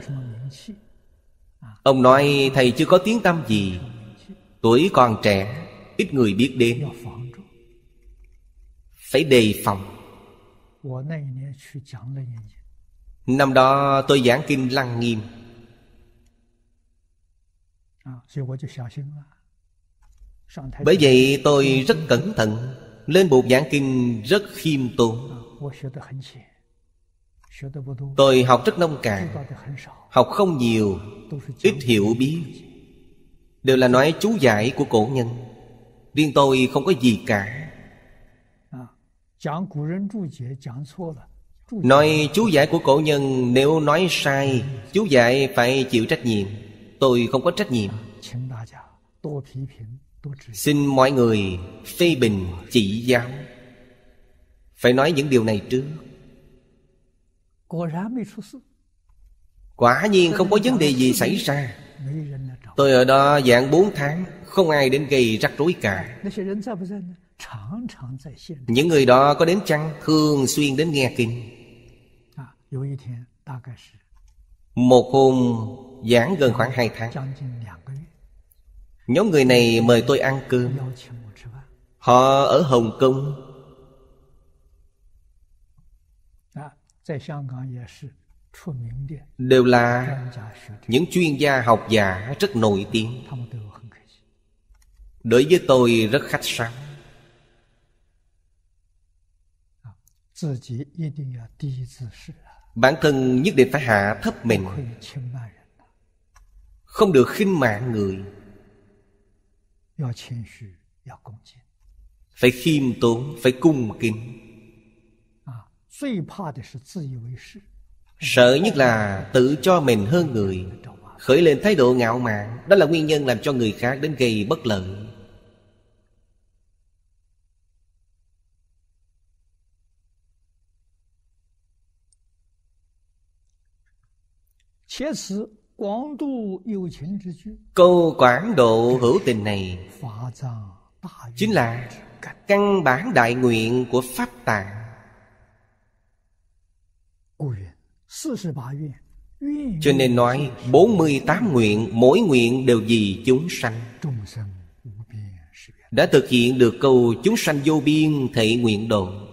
Ông nói, thầy chưa có tiếng tâm gì. Tuổi còn trẻ, Ít người biết đến. Phải đề phòng. Năm đó tôi giảng kinh Lăng Nghiêm. Bởi vậy tôi rất cẩn thận, Lên bộ giảng kinh rất khiêm tốn. Tôi học rất nông cạn Học không nhiều Ít hiểu biết. Đều là nói chú giải của cổ nhân. Riêng tôi không có gì cả. Nói chú giải của cổ nhân Nếu nói sai Chú giải phải chịu trách nhiệm. Tôi không có trách nhiệm. Xin mọi người phê bình chỉ giáo. Phải nói những điều này trước. Quả nhiên không có vấn đề gì xảy ra. Tôi ở đó dạng 4 tháng Không ai đến gây rắc rối cả. Những người đó có đến chăng? Thường xuyên đến nghe kinh. Một hôm giảng gần khoảng 2 tháng Nhóm người này mời tôi ăn cơm. Họ ở Hồng Kông đều là những chuyên gia học giả rất nổi tiếng. đối với tôi rất khách sáo. Bản thân nhất định phải hạ thấp mình. không được khinh mạng người. Phải khiêm tốn phải cung kính. Sợ nhất là tự cho mình hơn người. Khởi lên thái độ ngạo mạn Đó là nguyên nhân làm cho người khác đến gây bất lợi. Câu quảng độ hữu tình này Chính là căn bản đại nguyện của Pháp Tạng. Cho nên nói 48 nguyện Mỗi nguyện đều vì chúng sanh. Đã thực hiện được câu Chúng sanh vô biên thể nguyện độ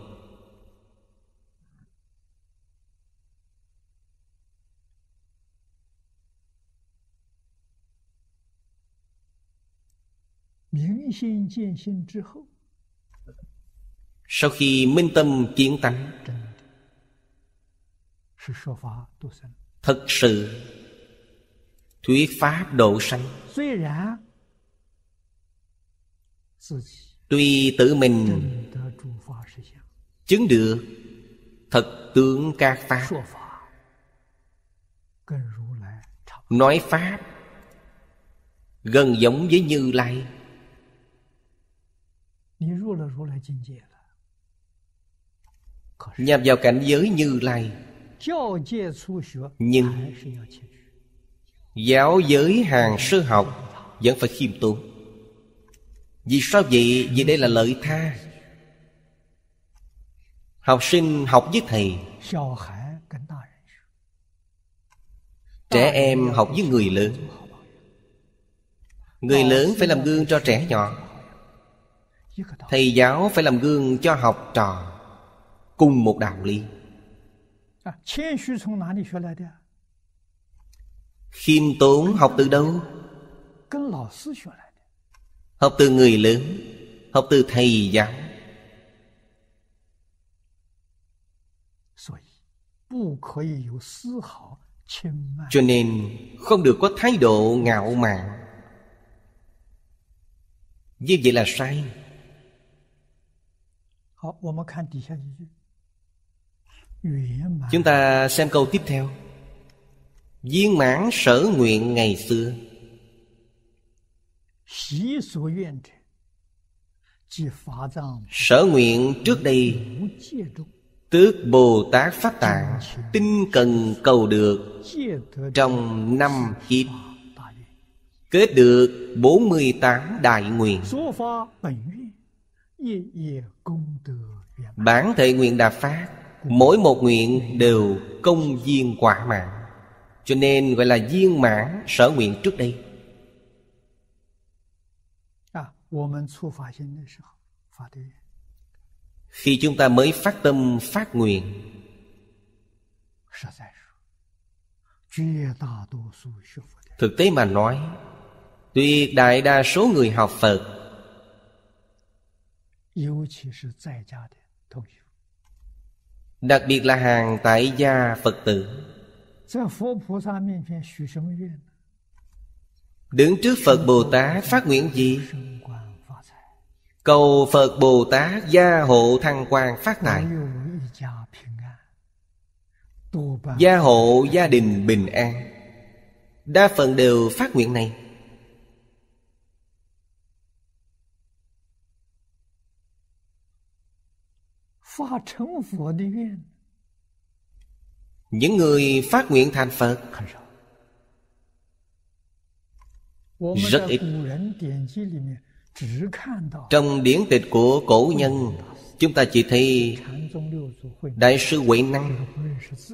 Sau khi minh tâm kiến tánh Thật sự Thuyết pháp độ sanh. Tuy tự mình Chứng được Thật tướng các pháp. Nói pháp Gần giống với Như Lai. Nhập vào cảnh giới Như Lai nhưng giáo giới hàng sư học vẫn phải khiêm tốn. Vì sao vậy? Vì đây là lợi tha. Học sinh học với thầy. Trẻ em học với người lớn. Người lớn phải làm gương cho trẻ nhỏ. Thầy giáo phải làm gương cho học trò cùng một đạo lý. 啊，谦虚从哪里学来的？ Khiêm tốn học từ đâu? 跟老师学来的。 Học từ người lớn Học từ thầy giáo 所以不可以有丝毫轻慢。 Cho nên không được có thái độ ngạo mạn Như vậy là sai 好，我们看底下几句：圆满 Chúng ta xem câu tiếp theo. Viên mãn sở nguyện ngày xưa. Sở nguyện trước đây, Tước Bồ Tát Pháp Tạng Tinh cần cầu được Trong năm kiếp. Kết được 48 đại nguyện. Bản thể nguyện Đà Phát Mỗi một nguyện đều công viên quả mạng. Cho nên gọi là viên mãn sở nguyện trước đây. Khi chúng ta mới phát tâm phát nguyện Thực tế mà nói Tuyệt đại đa số người học Phật Đặc biệt là hàng tại gia Phật tử. Đứng trước Phật Bồ Tát phát nguyện gì? Cầu Phật Bồ Tát gia hộ thăng quan phát tài Gia hộ gia đình bình an. Đa phần đều phát nguyện này. những người phát nguyện thành phật. Rất ít. trong điển tịch của cổ nhân chúng ta chỉ thấy đại sư huệ năng.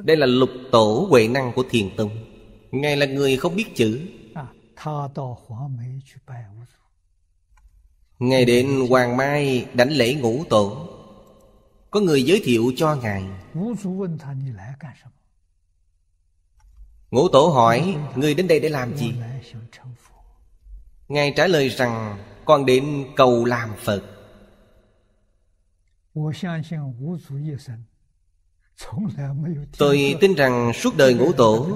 Đây là lục tổ huệ năng của thiền tông. Ngài là người không biết chữ. À, Ngài đến hoàng mai đánh lễ ngũ tổ. Có người giới thiệu cho Ngài. Ngũ Tổ hỏi Người đến đây để làm gì? Ngài trả lời rằng Con đến cầu làm Phật. Tôi tin rằng suốt đời ngũ tổ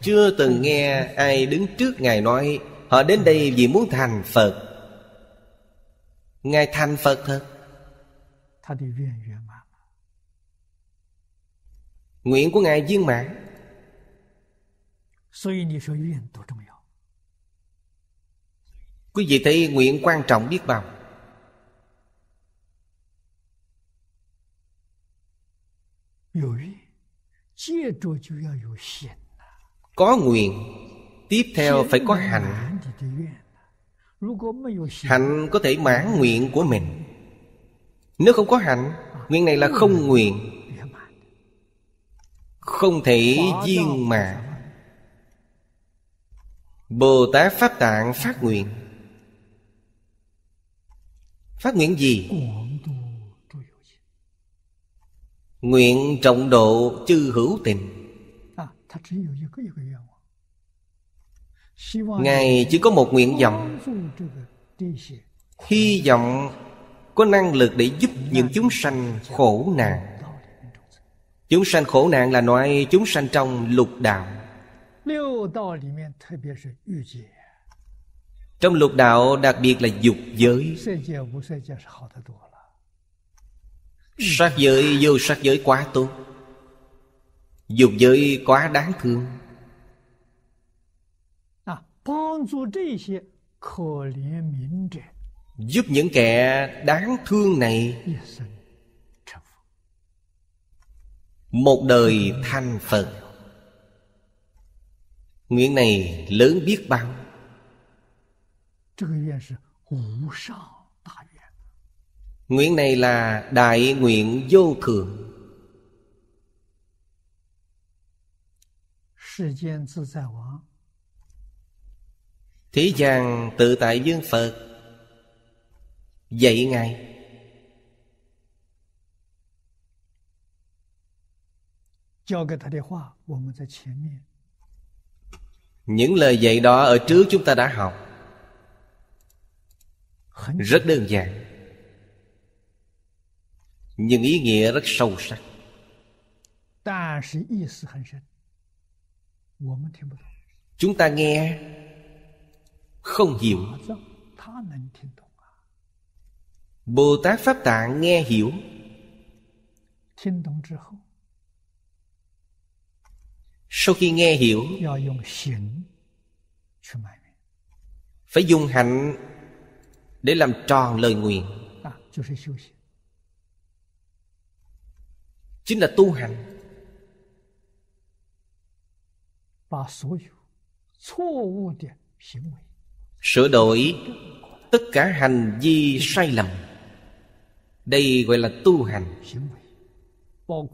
Chưa từng nghe ai đứng trước Ngài nói Họ đến đây vì muốn thành Phật. Ngài thành Phật thật? Nguyện của Ngài viên mãn. Quý vị thấy nguyện quan trọng biết bao. Có nguyện Tiếp theo phải có hạnh. Hạnh có thể mãn nguyện của mình. Nếu không có hạnh Nguyện này là không nguyện. Không thể viên mãn. Bồ Tát Pháp Tạng phát nguyện. Phát nguyện gì? Nguyện trọng độ chư hữu tình. Ngài chỉ có một nguyện vọng. Hy vọng có năng lực để giúp những chúng sanh khổ nạn. Chúng sanh khổ nạn là loại chúng sanh trong lục đạo. Trong lục đạo, đặc biệt là dục giới. Sắc giới, vô sắc giới quá tốt. Dục giới quá đáng thương. Giúp những kẻ đáng thương này một đời thanh Phật. Nguyện này lớn biết bao. Nguyện này là đại nguyện vô thượng. Thế gian tự tại dương Phật. Dạy Ngài. Những lời dạy đó ở trước chúng ta đã học. Rất đơn giản. Nhưng ý nghĩa rất sâu sắc. Chúng ta nghe Không hiểu. Bồ Tát Pháp Tạng nghe hiểu sau khi nghe hiểu, phải dùng hạnh để làm tròn lời nguyện. Chính là tu hành. Sửa đổi tất cả hành vi sai lầm. Đây gọi là tu hành. bao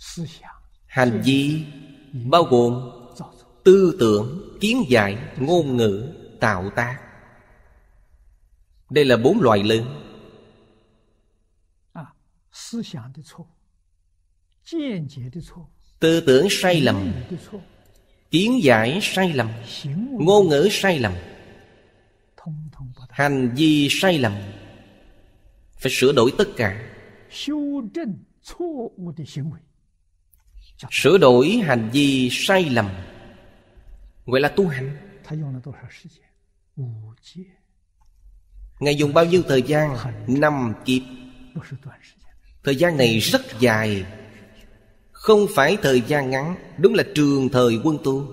思想 hành vi bao gồm tư tưởng kiến giải ngôn ngữ tạo tác. Đây là bốn loại lớn. Tư tưởng sai lầm. Kiến giải sai lầm. Ngôn ngữ sai lầm. Hành vi sai lầm. Phải sửa đổi tất cả sửa đổi hành vi sai lầm. Gọi là tu hành. Ngài dùng bao nhiêu thời gian? Năm kiếp. Thời gian này rất dài. Không phải thời gian ngắn, đúng là trường thời quân tu.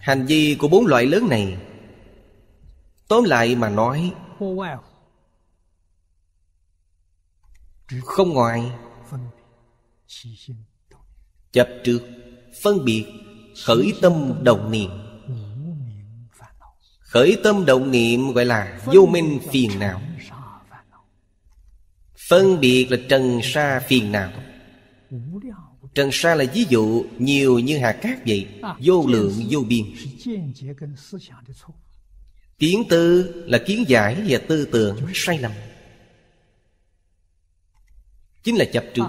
Hành vi của bốn loại lớn này, tóm lại mà nói không ngoài chấp trước, phân biệt, khởi tâm đồng niệm. Khởi tâm động niệm gọi là vô minh phiền não. Phân biệt là trần sa phiền não. Trần sa là ví dụ nhiều như hạt cát vậy, vô lượng, vô biên. Kiến tư là kiến giải và tư tưởng sai lầm chính là chấp trước.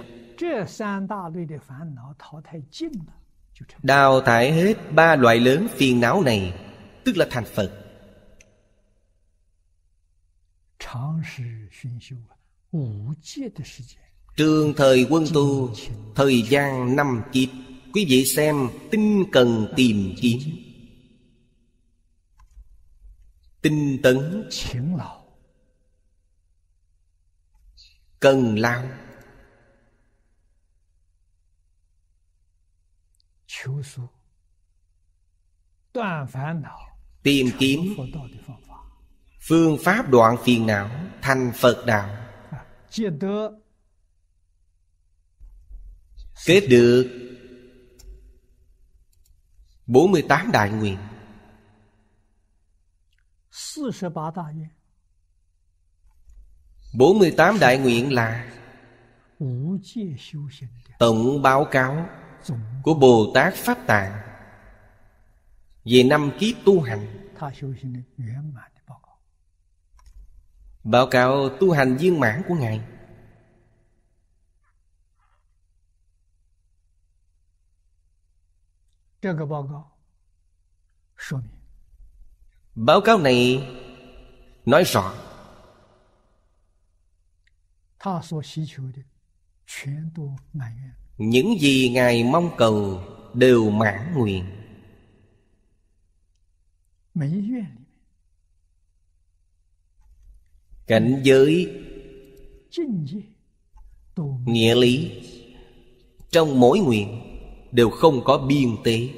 Đào thải hết ba loại lớn phiền não này tức là thành phật. Trường thời quân tu thời gian năm kiếp. Quý vị xem tinh cần tìm kiếm. Tinh tấn. Cần lao. tìm kiếm phương pháp đoạn phiền não thành phật đạo. À, Kết được 48 đại nguyện. 48 đại nguyện。Là Tổng báo cáo của Bồ Tát Pháp Tạng. Về năm kiếp tu hành báo cáo tu hành viên mãn của ngài. Báo cáo này nói rõ những gì ngài mong cầu đều mãn nguyện. Cảnh giới nghĩa lý trong mỗi nguyện đều không có biên tế.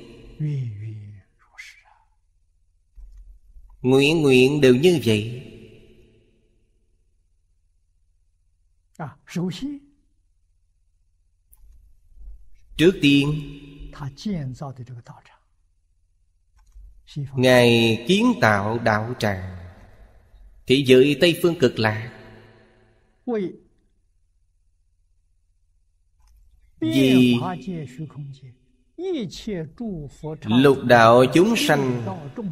Nguyện nguyện đều như vậy. À, 首先 trước tiên, ngài kiến tạo đạo tràng. Thị giới tây phương cực lạc. Vì lục đạo chúng sanh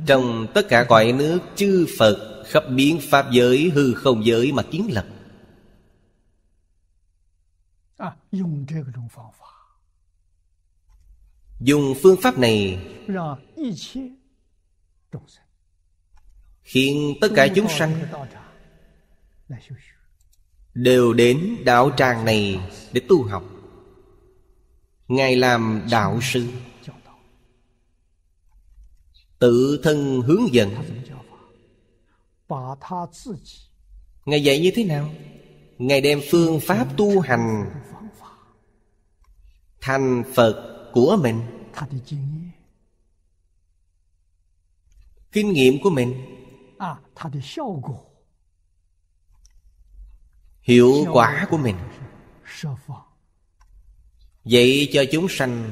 trong tất cả cõi nước chư phật khắp biến pháp giới, hư không giới mà kiến lập dùng phương pháp này khiến tất cả chúng sanh đều đến đạo tràng này để tu học. Ngài làm đạo sư, tự thân hướng dẫn. Ngài dạy như thế nào? Ngài đem phương pháp tu hành thành phật của mình. Kinh nghiệm của mình. Hiệu quả của mình. Vậy cho chúng sanh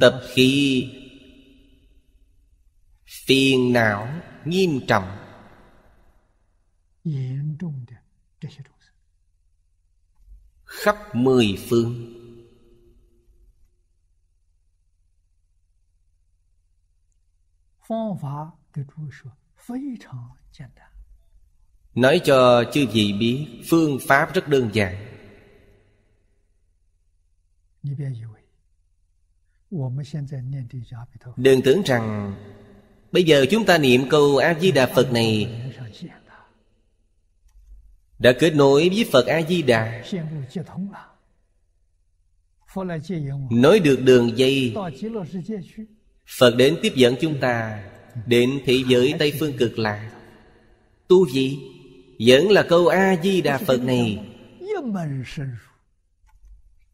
tập khi phiền não nghiêm trọng. Khắp mười phương. 方法给诸位说非常简单， Nói cho chư vị biết Phương pháp rất đơn giản 你别以为我们现在念这些阿弥陀佛 Đừng tưởng rằng Bây giờ chúng ta niệm câu A-di-đà Phật này 脸上显的， đã kết nối với Phật A Di Đà, 线路接通了，佛来接引我 nối được đường dây 到极乐世界去。 Phật đến tiếp dẫn chúng ta Đến thế giới Tây Phương cực lạc. Tu gì? Vẫn là câu A-di-đà Phật này.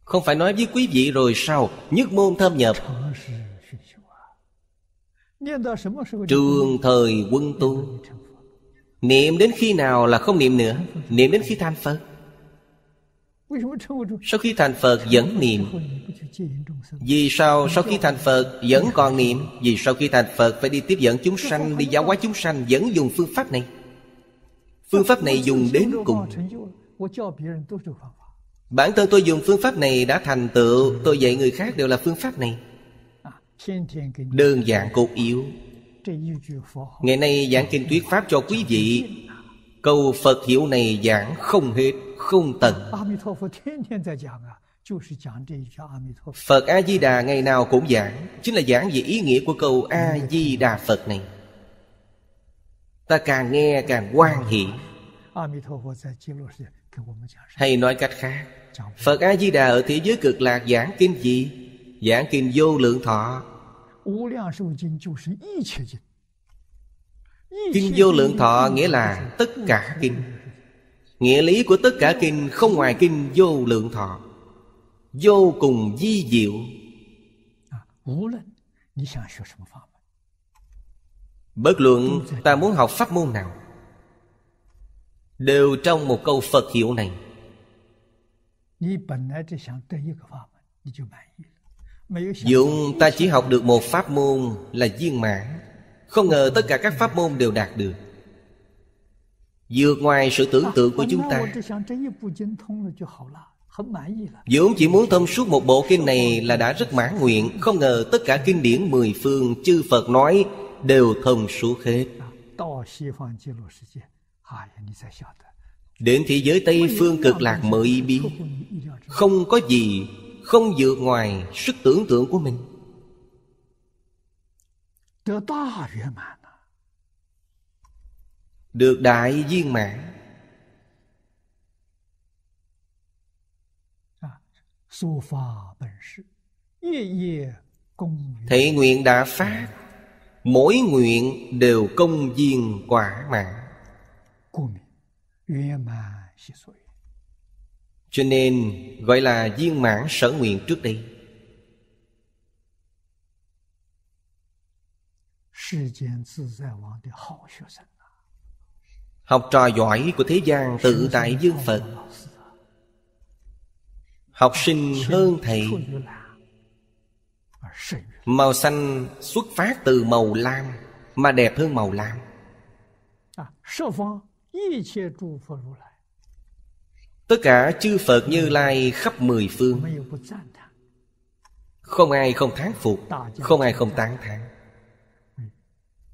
Không phải nói với quý vị rồi sao? Nhất môn thâm nhập. Trường thời quân tu. Niệm đến khi nào là không niệm nữa? Niệm đến khi thành Phật. Sau khi thành Phật vẫn niệm. Vì sao sau khi thành Phật vẫn còn niệm? Vì sau khi thành Phật phải đi tiếp dẫn chúng sanh, Đi giáo hóa chúng sanh vẫn dùng phương pháp này. Phương pháp này dùng đến cùng. Bản thân tôi dùng phương pháp này đã thành tựu. Tôi dạy người khác đều là phương pháp này. Đơn giản cột yếu. Ngày nay giảng kinh thuyết pháp cho quý vị. Câu Phật hiểu này giảng không hết không tận. Phật A-di-đà ngày nào cũng giảng Chính là giảng về ý nghĩa của câu A-di-đà Phật này. Ta càng nghe càng quan hỷ. Hay nói cách khác Phật A-di-đà ở thế giới cực lạc giảng kinh gì? Giảng kinh vô lượng thọ. Kinh vô lượng thọ nghĩa là tất cả kinh. Nghĩa lý của tất cả kinh không ngoài kinh vô lượng thọ. Vô cùng di diệu. Bất luận ta muốn học pháp môn nào Đều trong một câu Phật hiệu này. Dụng ta chỉ học được một pháp môn là viên mãn. Không ngờ tất cả các pháp môn đều đạt được vượt ngoài sự tưởng tượng của chúng ta Dũng chỉ muốn thông suốt một bộ kinh này là đã rất mãn nguyện Không ngờ tất cả kinh điển mười phương chư Phật nói đều thông suốt hết. Đến thế giới Tây phương cực lạc mới biết Không có gì không vượt ngoài sức tưởng tượng của mình Được đại viên mãn 啊！说法本是夜夜公圆， Thể nguyện đã phát Mỗi nguyện đều công viên quả mãn 故名圆满其所愿。 Cho nên gọi là viên mãn sở nguyện trước đây 世间自在王的好学生啊， Học trò giỏi của thế gian tự tại dương Phật. Học sinh hơn thầy. Màu xanh xuất phát từ màu lam, Mà đẹp hơn màu lam. Tất cả chư Phật như lai khắp mười phương. Không ai không thán phục, Không ai không tán thán.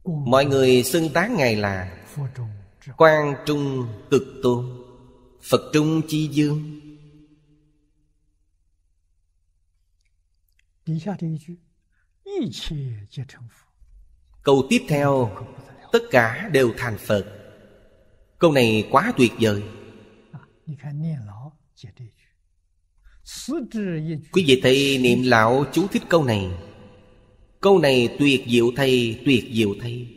Mọi người xưng tán Ngài là quan trung cực tôn Phật trung chi dương. Câu tiếp theo Tất cả đều thành Phật. Câu này quá tuyệt vời. Quý vị thầy niệm lão chú thích câu này. Câu này tuyệt diệu thầy, tuyệt diệu thầy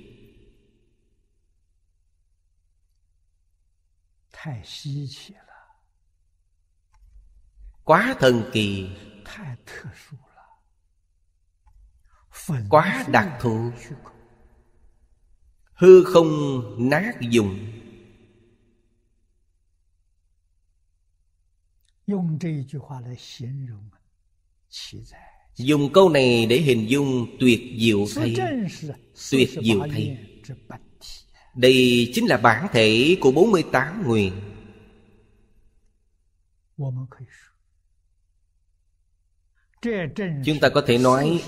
quá thần kỳ quá đặc thù hư không nát dùng。dùng câu này để hình dung tuyệt diệu thay tuyệt diệu thay đây chính là bản thể của 48 nguyện. Chúng ta có thể nói,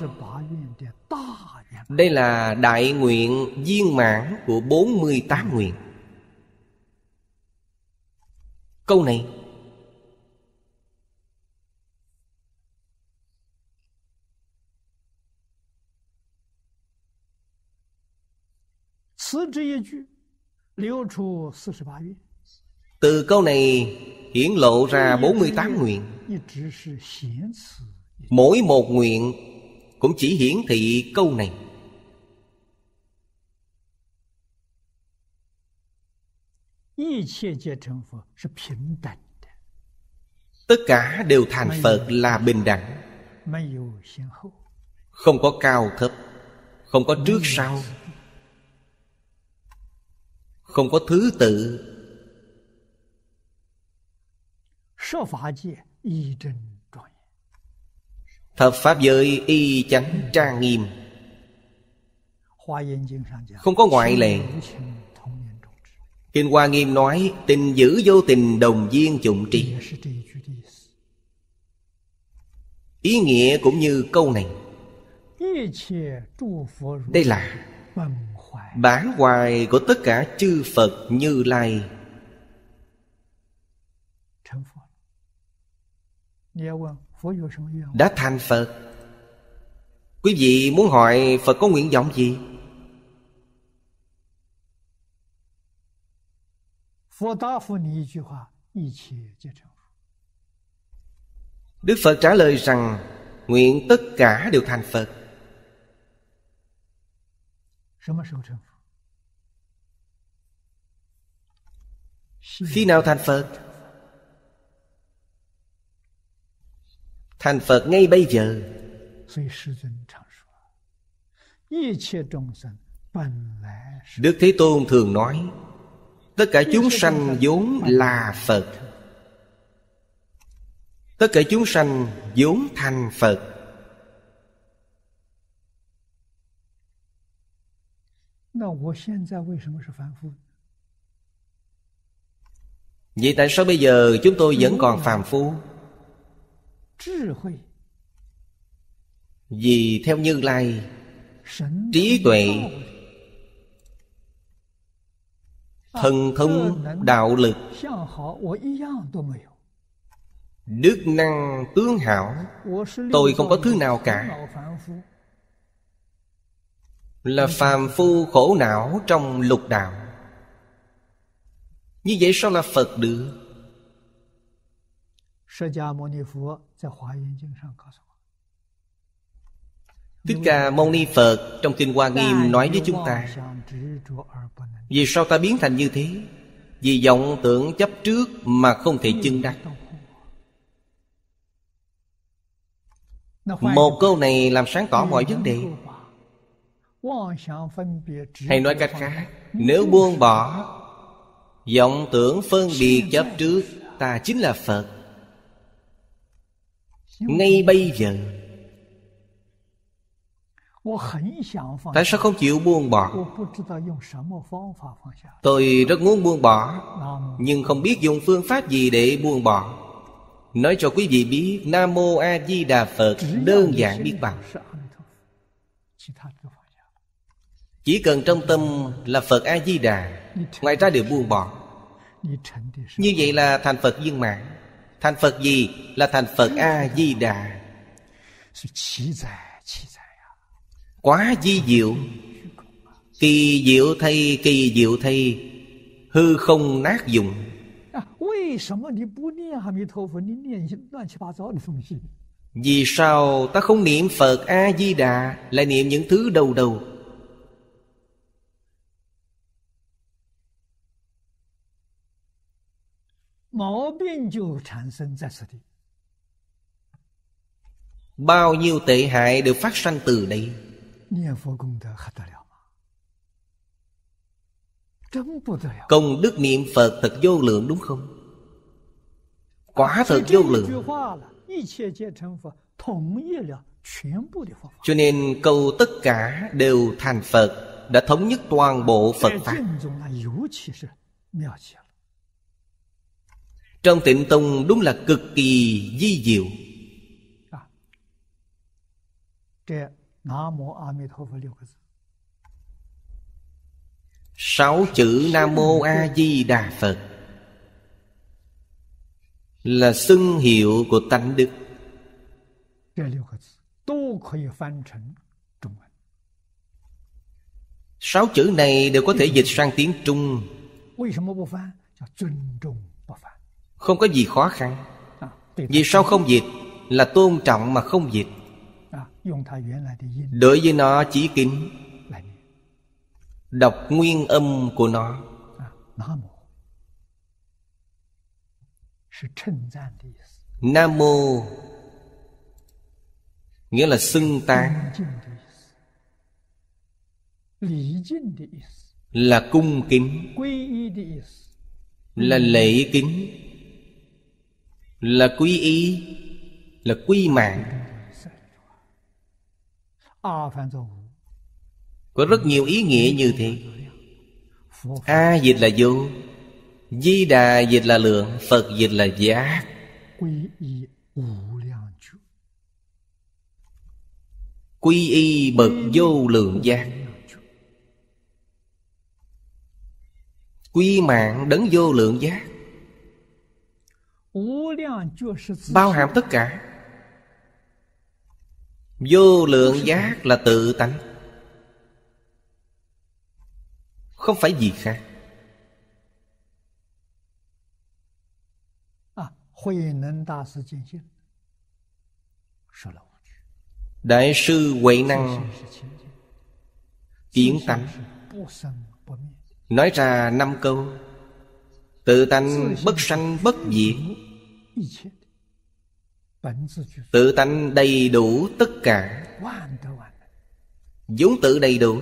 Đây là đại nguyện viên mãn của 48 nguyện. Câu này 此之一句，流出四十八愿。 Từ câu này hiển lộ ra 48 nguyện 一直是显此 Mỗi một nguyện cũng chỉ hiển thị câu này 一切皆成佛是平等的， Tất cả đều thành Phật là bình đẳng 没有先后， Không có cao thấp Không có trước sau không có thứ tự. thập pháp giới y chánh trang nghiêm. không có ngoại lệ. kinh hoa nghiêm nói tình giữ vô tình đồng viên chủng trì ý nghĩa cũng như câu này. Đây là Bản hoài của tất cả chư Phật như lai. Đã thành Phật. Quý vị muốn hỏi Phật có nguyện vọng gì? Đức Phật trả lời rằng Nguyện tất cả đều thành Phật. Khi nào thành Phật? Thành Phật ngay bây giờ. Đức Thế Tôn thường nói Tất cả chúng sanh vốn là Phật. Tất cả chúng sanh vốn thành Phật. 那我现在为什么是凡夫？ Vậy tại sao bây giờ chúng tôi vẫn còn phàm phu? 智慧、 Vì theo Như Lai 神 Trí 通 tuệ 道理 Thần thông đạo lực 相好，我一样都没有。 Đức năng tướng hảo 我是 Tôi không có thứ nào cả. là phàm phu khổ não trong lục đạo. Như vậy sao là phật được? Thích Ca Mâu Ni Phật trong Kinh Hoa Nghiêm nói với chúng ta, Vì sao ta biến thành như thế? Vì vọng tưởng chấp trước mà không thể chân đắc. Một câu này làm sáng tỏ mọi vấn đề hay nói cách khác nếu buông bỏ vọng tưởng phân biệt chấp trước ta chính là phật. Ngay bây giờ Tại sao không chịu buông bỏ. Tôi rất muốn buông bỏ Nhưng không biết dùng phương pháp gì để buông bỏ. Nói cho quý vị biết Nam Mô A Di Đà Phật Đơn giản biết bằng chỉ cần trong tâm là Phật A-di-đà, Ngoài ra đều buông bỏ. Như vậy là thành Phật viên mạng Thành Phật gì? Là thành Phật A-di-đà. Quá di diệu. Kỳ diệu thay, kỳ diệu thay. Hư không nát dụng. Vì sao ta không niệm Phật A-di-đà, Lại niệm những thứ đầu đầu? 毛病就产生在此地。 Bao nhiêu tệ hại đều phát sanh từ đây 念佛功德还得了吗？真不得了！ Công đức niệm Phật thật vô lượng đúng không? Quả 所以 thật 这 vô 一句 lượng 话了，一切皆成佛，统一了全部的佛法。 Cho nên câu tất cả đều thành Phật Đã thống nhất toàn bộ Phật 在 Pháp Trong tịnh tông đúng là cực kỳ di diệu. Sáu chữ Nam Mô A Di Đà Phật Là xưng hiệu của tánh đức. Sáu chữ này đều có thể dịch sang tiếng Trung. Không có gì khó khăn. Vì sao không dịch Là tôn trọng mà không dịch? Đối với nó chỉ kính. Đọc nguyên âm của nó. Nam mô. Nghĩa là xưng tán. Là cung kính. Là lễ kính là quy y, là quy mạng. Có rất nhiều ý nghĩa như thế. A dịch là vô, di đà dịch là lượng, phật dịch là giác. Quy y bậc vô lượng giác. Quy mạng đấng vô lượng giác bao hàm tất cả vô lượng giác là tự tánh không phải gì khác đại sư huệ năng kiến tánh nói ra năm câu tự tánh bất sanh bất diệt Tự tánh đầy đủ tất cả. vốn tự đầy đủ.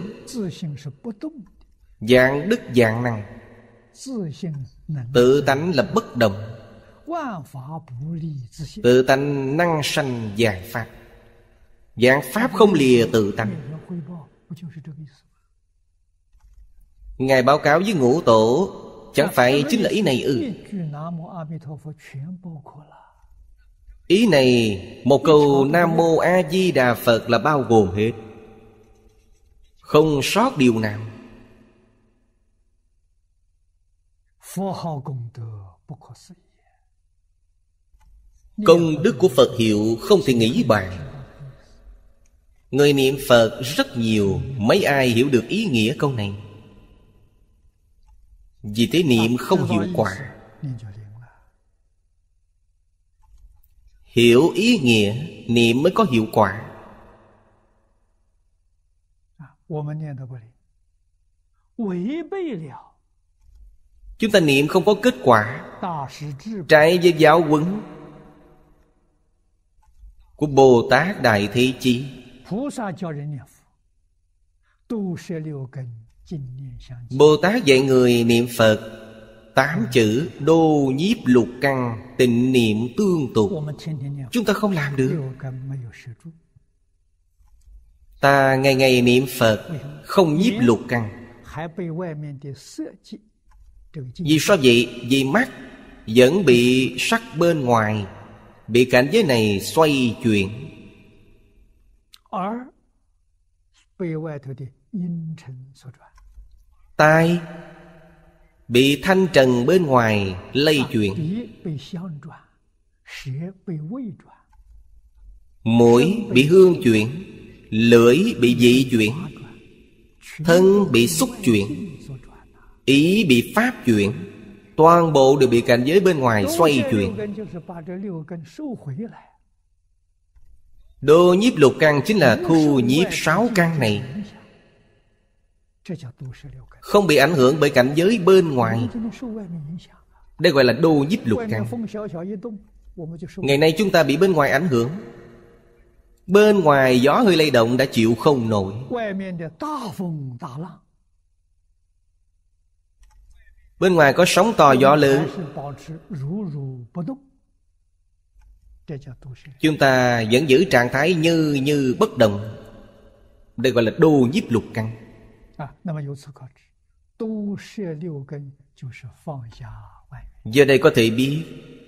Dạng đức dạng năng. Tự tánh là bất động Tự tánh năng sanh dạng pháp. Dạng pháp không lìa tự tánh. Ngài báo cáo với ngũ tổ Chẳng phải chính là ý này ư. Ý này, Một câu Nam Mô A Di Đà Phật là bao gồm hết. Không sót điều nào. Công đức của Phật hiệu không thể nghĩ bàn. Người niệm Phật rất nhiều, Mấy ai hiểu được ý nghĩa câu này? Vì thế niệm không hiệu quả. Hiểu ý nghĩa Niệm mới có hiệu quả. Chúng ta niệm không có kết quả. Trái với giáo huấn Của Bồ Tát Đại Thế Chí. 菩萨教人念佛，都摄六根，净念相继。 Bồ Tát dạy người niệm Phật Tám chữ Đô nhiếp lục căn Tịnh niệm tương 我 tục 们天天念佛， Chúng ta không làm được 六根没有摄住， Ta ngày ngày niệm Phật Không nhiếp lục căn 还被外面的色界这个境 Vì sao vậy? Vì mắt Vẫn bị sắc bên ngoài Bị cảnh giới này xoay chuyển 而被外头的阴沉所转， tai bị thanh trần bên ngoài lây chuyển mũi bị hương chuyển lưỡi bị dị chuyển thân bị xúc chuyển ý bị pháp chuyển. Toàn bộ đều bị cảnh giới bên ngoài xoay chuyển. đô nhiếp lục căn chính là thu nhiếp sáu căn này. Không bị ảnh hưởng bởi cảnh giới bên ngoài. Đây gọi là đô nhiếp lục căn Ngày nay chúng ta bị bên ngoài ảnh hưởng. Bên ngoài gió hơi lay động đã chịu không nổi. Bên ngoài có sóng to gió lớn. Chúng ta vẫn giữ trạng thái như như bất động. Đây gọi là đô nhiếp lục căng 啊。那么由此可知，都摄六根就是放下外面， Giờ đây có thể biết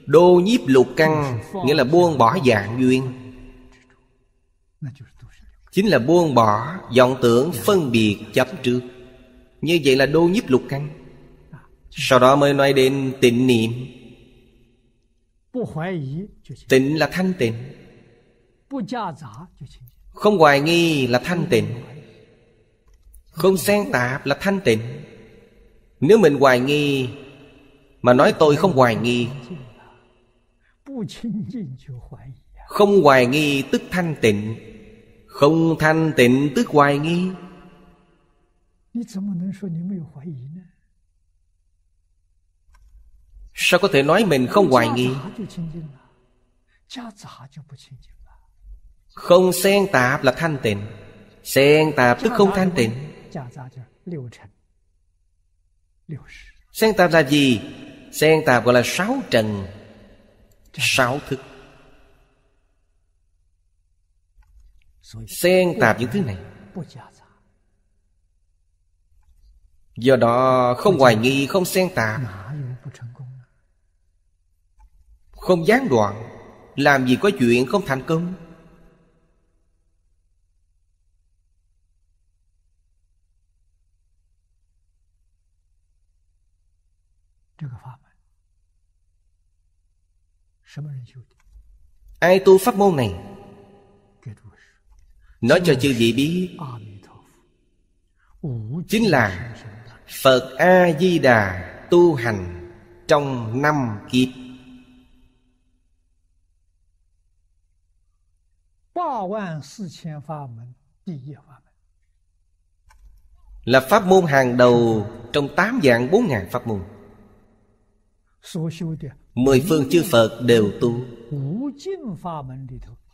Đô nhiếp lục căn Nghĩa là buông bỏ dạng duyên 那就是都是六根。 Chính là buông bỏ vọng tưởng phân biệt chấp trước Như vậy là đô nhiếp lục căn Sau đó mới nói đến tịnh niệm 不怀疑就清净， Tịnh là thanh tịnh 不夹杂就清净。 Không hoài nghi là thanh tịnh Không xen tạp là thanh tịnh. Nếu mình hoài nghi, Mà nói tôi không hoài nghi, Không hoài nghi tức thanh tịnh. Không thanh tịnh tức hoài nghi. Sao có thể nói mình không hoài nghi? Không xen tạp là thanh tịnh. Xen tạp tức không thanh tịnh. Sen tạp là gì? Sen tạp gọi là sáu trần Sáu thức. Sen tạp những thứ này. Do đó không hoài nghi không sen tạp. Không gián đoạn Làm gì có chuyện không thành công. Ai tu pháp môn này? Nói cho chư vị biết. Chính là Phật A-di-đà tu hành trong năm kiếp. Là pháp môn hàng đầu trong tám dạng bốn ngàn pháp môn. Mười phương chư Phật đều tu.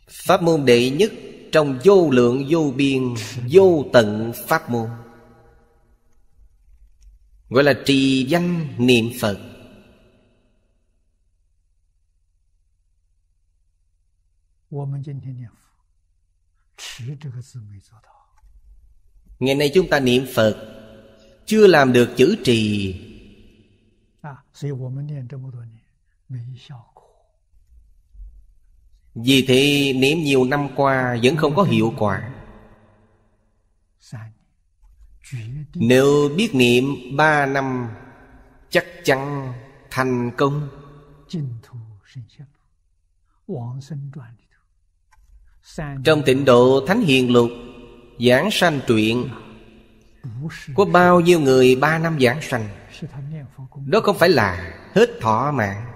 Pháp môn đệ nhất trong vô lượng vô biên vô tận pháp môn. Gọi là trì danh niệm Phật. Ngày nay chúng ta niệm Phật Chưa làm được chữ trì. 所以我们念这么多年没效果。 Vì thế niệm nhiều năm qua vẫn không có hiệu quả 三年，决定 Nếu biết niệm ba năm Chắc chắn thành công 净土圣贤录、往生传里头，三 Trong tịnh độ Thánh Hiền Lục Giảng sanh truyện 不是 Có bao nhiêu người ba năm giảng sanh 是他念佛功， đó không phải là hết thọ mạng.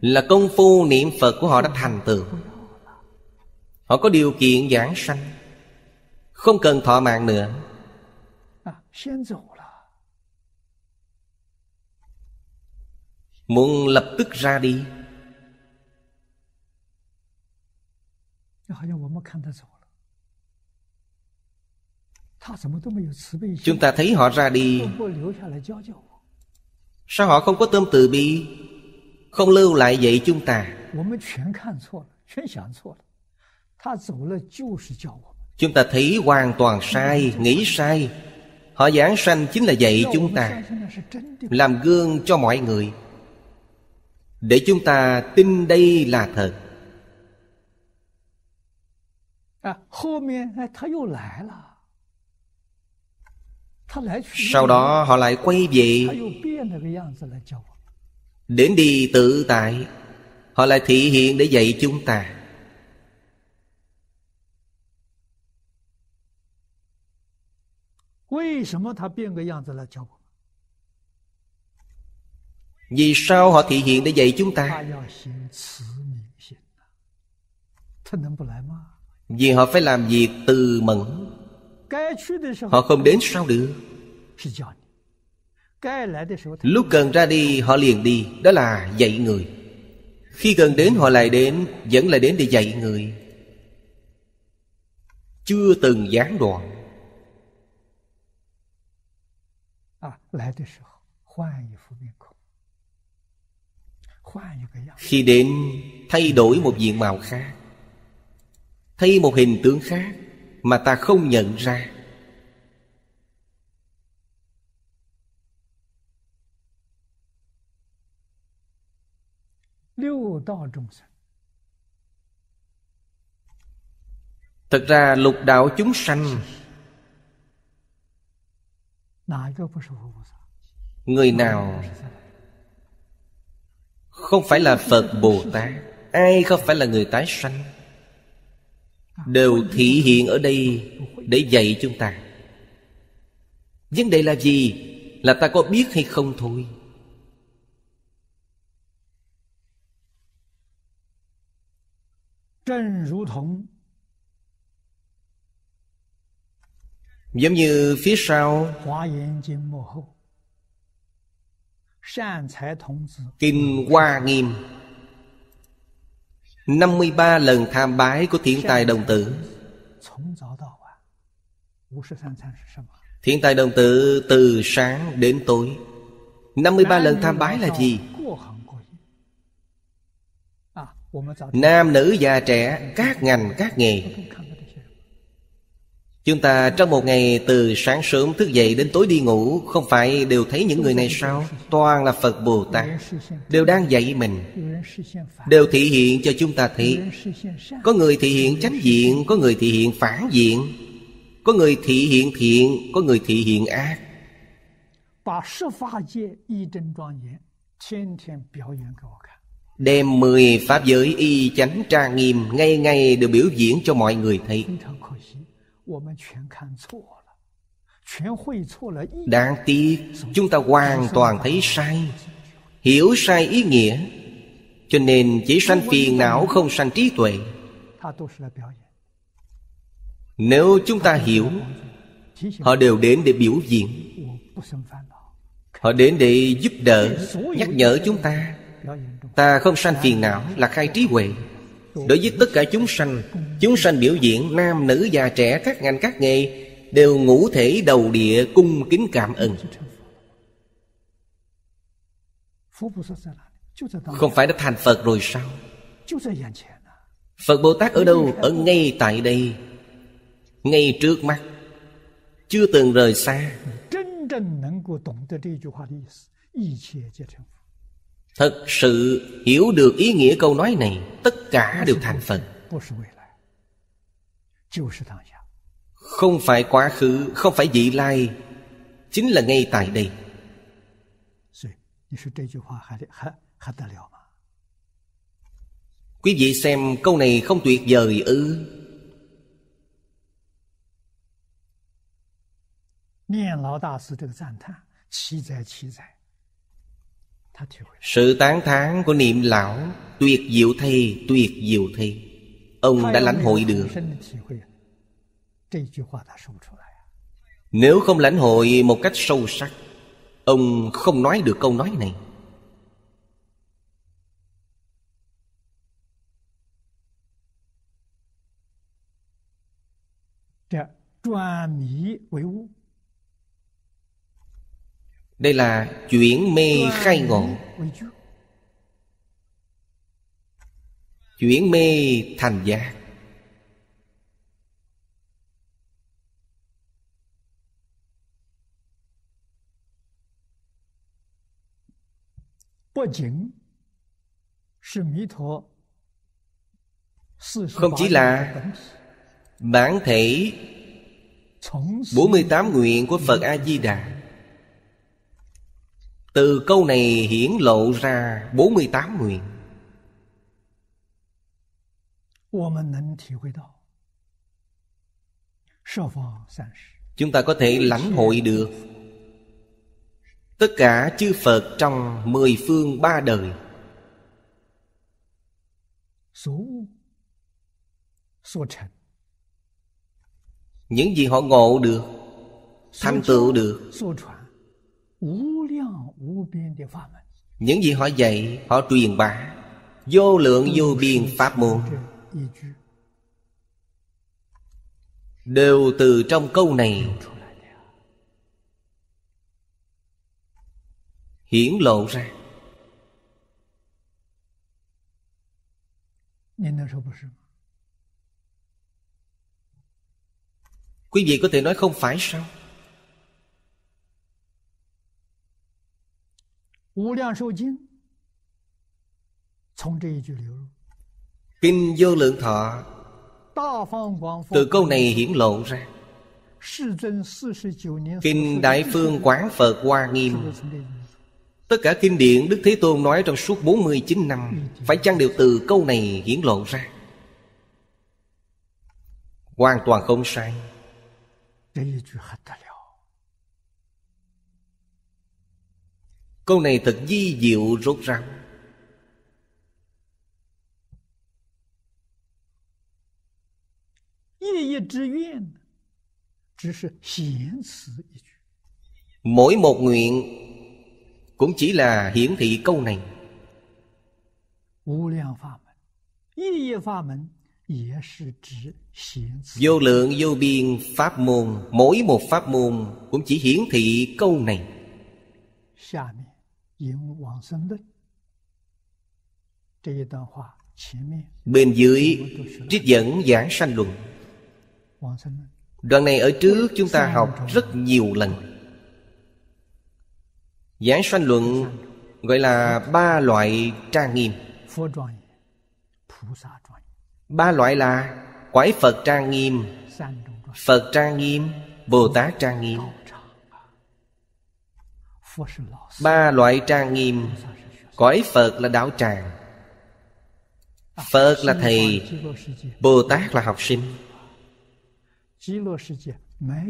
Là công phu niệm Phật của họ đã thành tựu. Họ có điều kiện giảng sanh. Không cần thọ mạng nữa. Muốn lập tức ra đi. Chúng ta thấy họ ra đi 都不留下来教教我。 Sao họ không có tâm từ bi Không lưu lại dạy chúng ta 我们全看错了，全想错了。他走了就是教我们， Chúng ta thấy hoàn toàn sai Nghĩ sai Họ giảng sanh chính là dạy 要我 chúng 们 ta 相信那是真的。 Làm gương cho mọi người Để chúng ta tin đây là thật 啊，后面哎他又来了，他来去 sau đó họ lại quay về đến đi tự tại. Họ lại thị hiện để dạy chúng ta. Vì sao họ thị hiện để dạy chúng ta? Vì họ phải làm việc từ mẫn. Họ không đến sao được? Lúc cần ra đi họ liền đi Đó là dạy người. Khi cần đến họ lại đến Vẫn lại đến để dạy người. Chưa từng gián đoạn. Khi đến thay đổi một diện mạo khác. Thay một hình tướng khác mà ta không nhận ra. Thực ra lục đạo chúng sanh Người nào Không phải là Phật Bồ Tát Ai không phải là người tái sanh? đều thị hiện ở đây để dạy chúng ta. Vấn đề là gì? Là ta có biết hay không thôi? Giống như phía sau. Kinh hoa nghiêm. 53 lần tham bái của thiên tài đồng tử. Thiên tài đồng tử từ sáng đến tối. 53 lần tham bái là gì? Nam nữ già trẻ, Các ngành, các nghề. Chúng ta trong một ngày từ sáng sớm thức dậy đến tối đi ngủ, Không phải đều thấy những người này sao? Toàn là Phật Bồ Tát. Đều đang dạy mình. Đều thị hiện cho chúng ta thấy. Có người thị hiện chánh diện, Có người thị hiện phản diện. Có người thị hiện thiện, Có người thị hiện ác. Đem mười pháp giới y chánh trang nghiêm, ngay ngay đều biểu diễn cho mọi người thấy. Đáng tiếc chúng ta hoàn toàn thấy sai. Hiểu sai ý nghĩa. Cho nên chỉ sanh phiền não không sanh trí tuệ. Nếu chúng ta hiểu Họ đều đến để biểu diễn. Họ đến để giúp đỡ Nhắc nhở chúng ta. Ta không sanh phiền não là khai trí huệ. Đối với tất cả chúng sanh Chúng sanh biểu diễn nam, nữ, già, trẻ, các ngành, các nghề Đều ngũ thể đầu địa cung kính cảm ơn. Không phải đã thành Phật rồi sao? Phật Bồ Tát ở đâu? Ở ngay tại đây. Ngay trước mắt. Chưa từng rời xa. Thật sự hiểu được ý nghĩa câu nói này Tất cả đều thành Phật 不是未来，就是当下。 Không phải quá khứ Không phải vị lai Chính là ngay tại đây 所以你说这句话还得还还得了吗？ Quý vị xem câu này không tuyệt vời ư 念老大师这个赞叹，奇哉奇哉，他体会 sự tán thán của niệm lão Tuyệt diệu thay, tuyệt diệu thay, Ông đã lãnh hội được. Nếu không lãnh hội một cách sâu sắc Ông không nói được câu nói này. Trang mí với đây là chuyển mê khai ngộ. Chuyển mê thành giác. Không chỉ là bản thể 48 nguyện của Phật A Di Đà từ câu này hiển lộ ra 48 nguyện. Chúng ta có thể lãnh hội được Tất cả chư Phật trong mười phương ba đời. Những gì họ ngộ được Thành tựu được những gì họ dạy Họ truyền bá. Vô lượng vô biên pháp môn. Đều từ trong câu này. Hiển lộ ra. Quý vị có thể nói không phải sao? 无量寿经从这一句流入， Kinh vô lượng thọ 大方广佛 Từ câu này hiển lộ ra 世尊四十九年所 Kinh 说的 Đại Phương Quán Phật Hoa 是 Nghiêm 不是从这里入？ Tất cả kinh điển Đức Thế Tôn nói trong suốt 49 năm Phải chăng đều từ câu này hiển lộ ra Hoàn toàn không sai Câu này thật di diệu rốt ráo Mỗi một nguyện Cũng chỉ là hiển thị câu này Vô lượng vô biên pháp môn Mỗi một pháp môn Cũng chỉ hiển thị câu này 下面。Bên dưới trích dẫn giảng sanh luận. Đoạn này ở trước chúng ta học rất nhiều lần. Giảng sanh luận gọi là ba loại trang nghiêm. Ba loại là quái Phật trang nghiêm Phật trang nghiêm Bồ Tát trang nghiêm ba loại trang nghiêm. cõi phật là đạo tràng. Phật là thầy bồ tát là học sinh.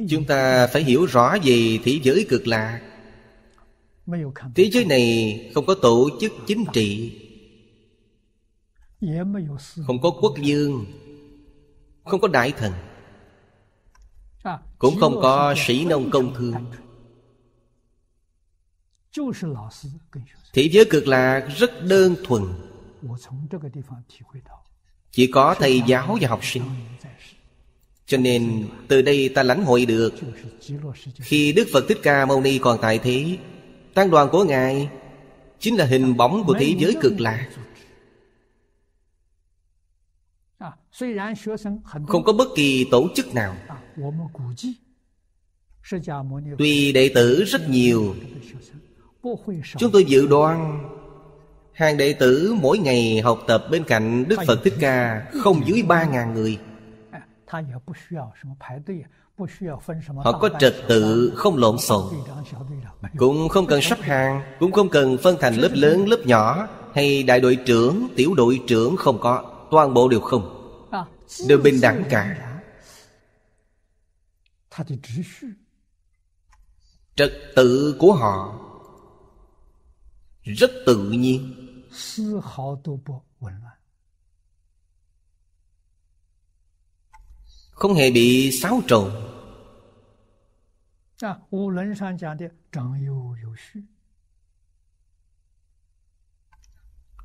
Chúng ta phải hiểu rõ gì thế giới cực lạc thế giới này không có tổ chức chính trị. Không có quốc dương không có đại thần. Cũng không có sĩ nông công thương. Thị giới cực lạc rất đơn thuần. Chỉ có thầy giáo và học sinh. Cho nên từ đây ta lãnh hội được. Khi Đức Phật Thích Ca Mâu Ni còn tại thế Tăng đoàn của Ngài Chính là hình bóng của thế giới cực lạc Không có bất kỳ tổ chức nào. Tuy đệ tử rất nhiều Chúng tôi dự đoán Hàng đệ tử mỗi ngày học tập bên cạnh Đức Phật Thích Ca không dưới 3.000 người. Họ có trật tự không lộn xộn. Cũng không cần sắp hàng Cũng không cần phân thành lớp lớn lớp nhỏ Hay đại đội trưởng, tiểu đội trưởng không có. Toàn bộ đều không. Đều bình đẳng cả. Trật tự của họ rất tự nhiên. không hề bị xáo trộn.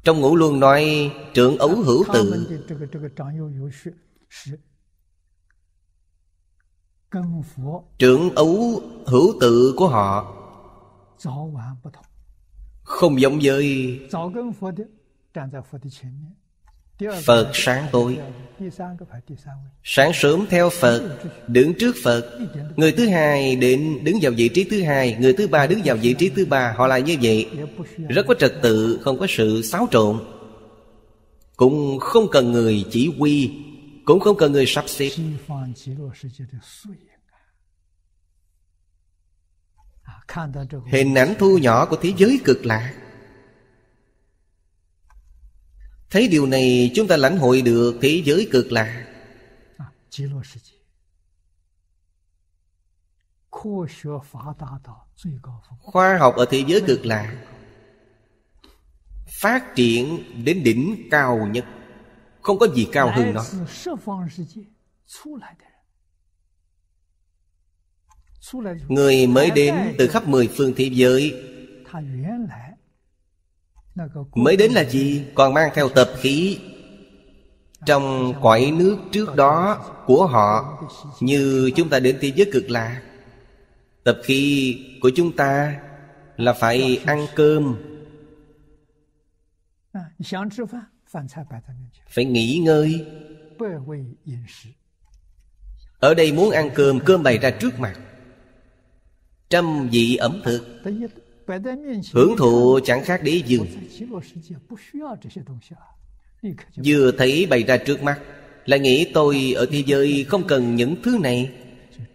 trong ngũ luân nói trưởng ấu hữu tự. Trưởng ấu hữu tự của họ không giống với phật sáng tối. Sáng sớm theo phật, đứng trước phật. Người thứ hai đến, đứng vào vị trí thứ hai. Người thứ ba đứng vào vị trí thứ ba. Họ là như vậy. Rất có trật tự, không có sự xáo trộn. Cũng không cần người chỉ huy, cũng không cần người sắp xếp. hình ảnh thu nhỏ của thế giới cực lạc thấy điều này chúng ta lãnh hội được thế giới cực lạc khoa học ở thế giới cực lạc phát triển đến đỉnh cao nhất. Không có gì cao hơn nó. Người mới đến từ khắp mười phương thế giới. Mới đến là gì? Còn mang theo tập khí. Trong cõi nước trước đó của họ Như chúng ta đến thế giới cực lạ Tập khí của chúng ta là phải ăn cơm. Phải nghỉ ngơi. Ở đây muốn ăn cơm, cơm bày ra trước mặt trăm vị ẩm thực hưởng thụ chẳng khác đế dương vừa thấy bày ra trước mắt lại nghĩ tôi ở thế giới không cần những thứ này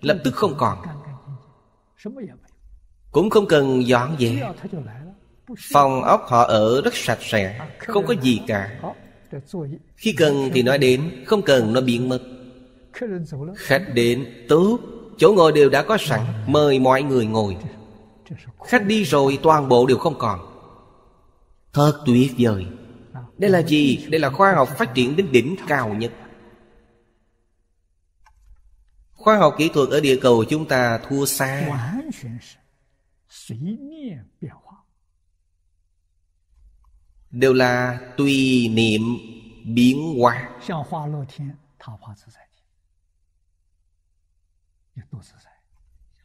lập tức không còn cũng không cần dọn dẹp phòng ốc họ ở rất sạch sẽ không có gì cả khi cần thì nói đến không cần nó biến mất khách đến tốt Chỗ ngồi đều đã có sẵn, Mời mọi người ngồi. Khách đi rồi toàn bộ đều không còn. Thật tuyệt vời. Đây là gì? Đây là khoa học phát triển đến đỉnh cao nhất. Khoa học kỹ thuật ở địa cầu chúng ta thua xa. Đều là tùy niệm biến hóa.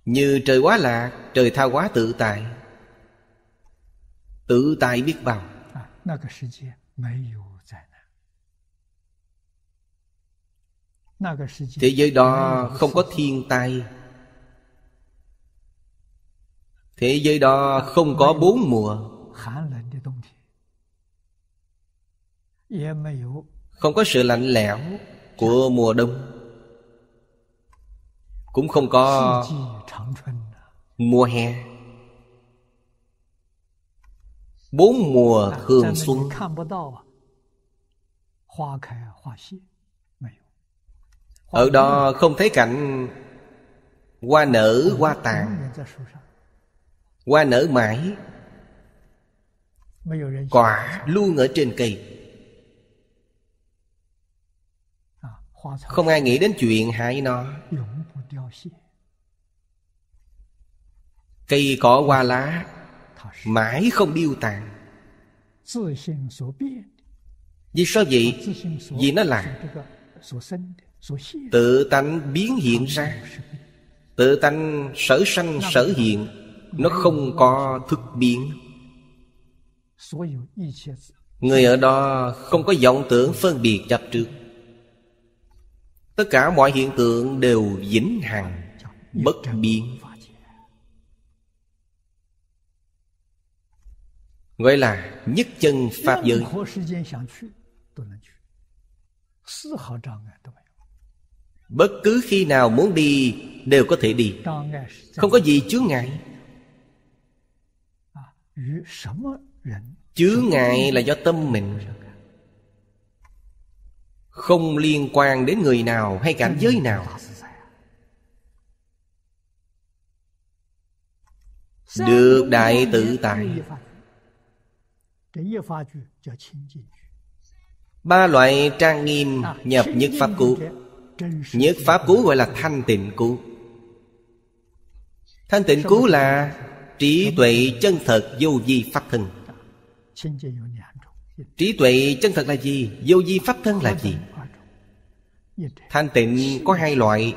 Như trời quá lạc Trời tha quá tự tại. Tự tại biết bao. Thế giới đó không có thiên tai. Thế giới đó không có bốn mùa. Không có sự lạnh lẽo của mùa đông cũng không có mùa hè. Bốn mùa hương xuân. Ở đó không thấy cảnh hoa nở, hoa tàn, hoa nở mãi. Quả luôn ở trên cây. Không ai nghĩ đến chuyện hại nó. Cây cỏ hoa lá, Mãi không điêu tàn. Vì sao vậy? Vì nó là Tự tánh biến hiện ra. Tự tánh sở sanh, sở hiện, Nó không có thực biến. Người ở đó không có vọng tưởng phân biệt chấp trước tất cả mọi hiện tượng đều vĩnh hằng bất biến. gọi là nhất chân pháp giới. Bất cứ khi nào muốn đi đều có thể đi. Không có gì chướng ngại. chướng ngại là do tâm mình không liên quan đến người nào hay cảnh giới nào. Được đại tự tại. Ba loại trang nghiêm nhập nhất pháp cú. Nhất pháp cú gọi là thanh tịnh cú. Thanh tịnh cú là trí tuệ chân thật vô di pháp thân. Trí tuệ chân thật là gì? Vô di pháp thân là gì? thanh tịnh có hai loại.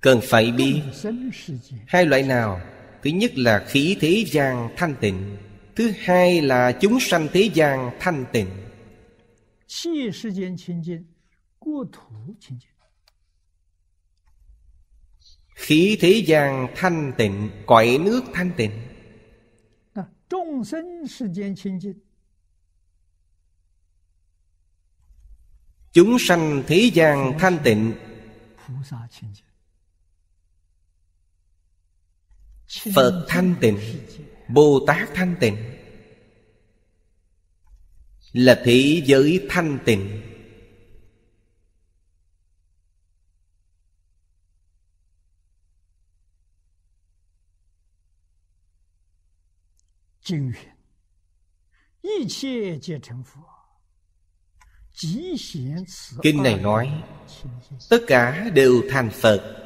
Cần phải biết hai loại nào. Thứ nhất là khí thế gian thanh tịnh, thứ hai là chúng sanh thế gian thanh tịnh. Khí thế gian thanh tịnh, cõi nước thanh tịnh. Chúng sanh thế gian thanh tịnh 菩萨清净。清 Phật 净 thanh tịnh 世界 Bồ Tát thanh tịnh Là thế giới thanh tịnh 经云：“一切皆成佛，即显此 Kinh này nói Tất cả đều thành Phật.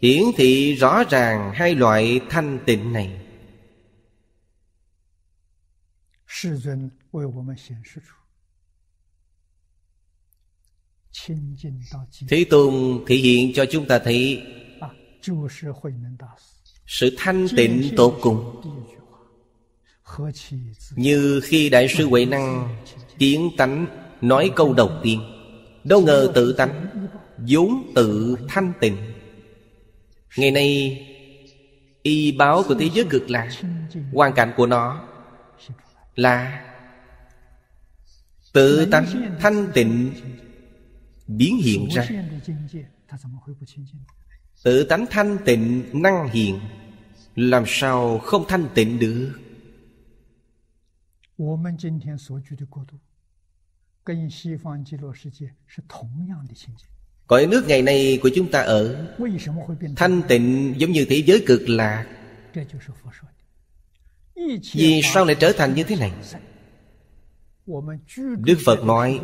Hiển thị rõ ràng hai loại thanh tịnh này. Thế Tôn thể hiện cho chúng ta thấy à, Sự thanh tịnh tột cùng. Như khi Đại sư Huệ Năng Kiến tánh Nói câu đầu tiên. Đâu ngờ tự tánh, vốn tự thanh tịnh. Ngày nay, Y báo của thế giới cực lạc Hoàn cảnh của nó Là Tự tánh thanh tịnh Biến hiện ra. Tự tánh thanh tịnh năng hiện, Làm sao không thanh tịnh được? Cõi nước ngày nay của chúng ta ở Thanh tịnh giống như thế giới cực lạc? Vì sao lại trở thành như thế này? Đức Phật nói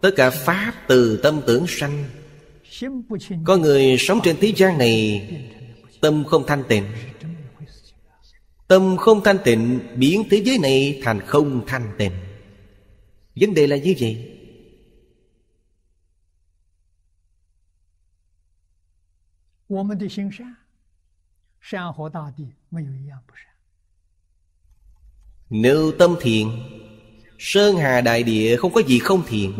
Tất cả Pháp từ tâm tưởng sanh Có người sống trên thế gian này Tâm không thanh tịnh. Tâm không thanh tịnh Biến thế giới này thành không thanh tịnh vấn đề là như vậy. nếu tâm thiện Sơn hà đại địa không có gì không thiện.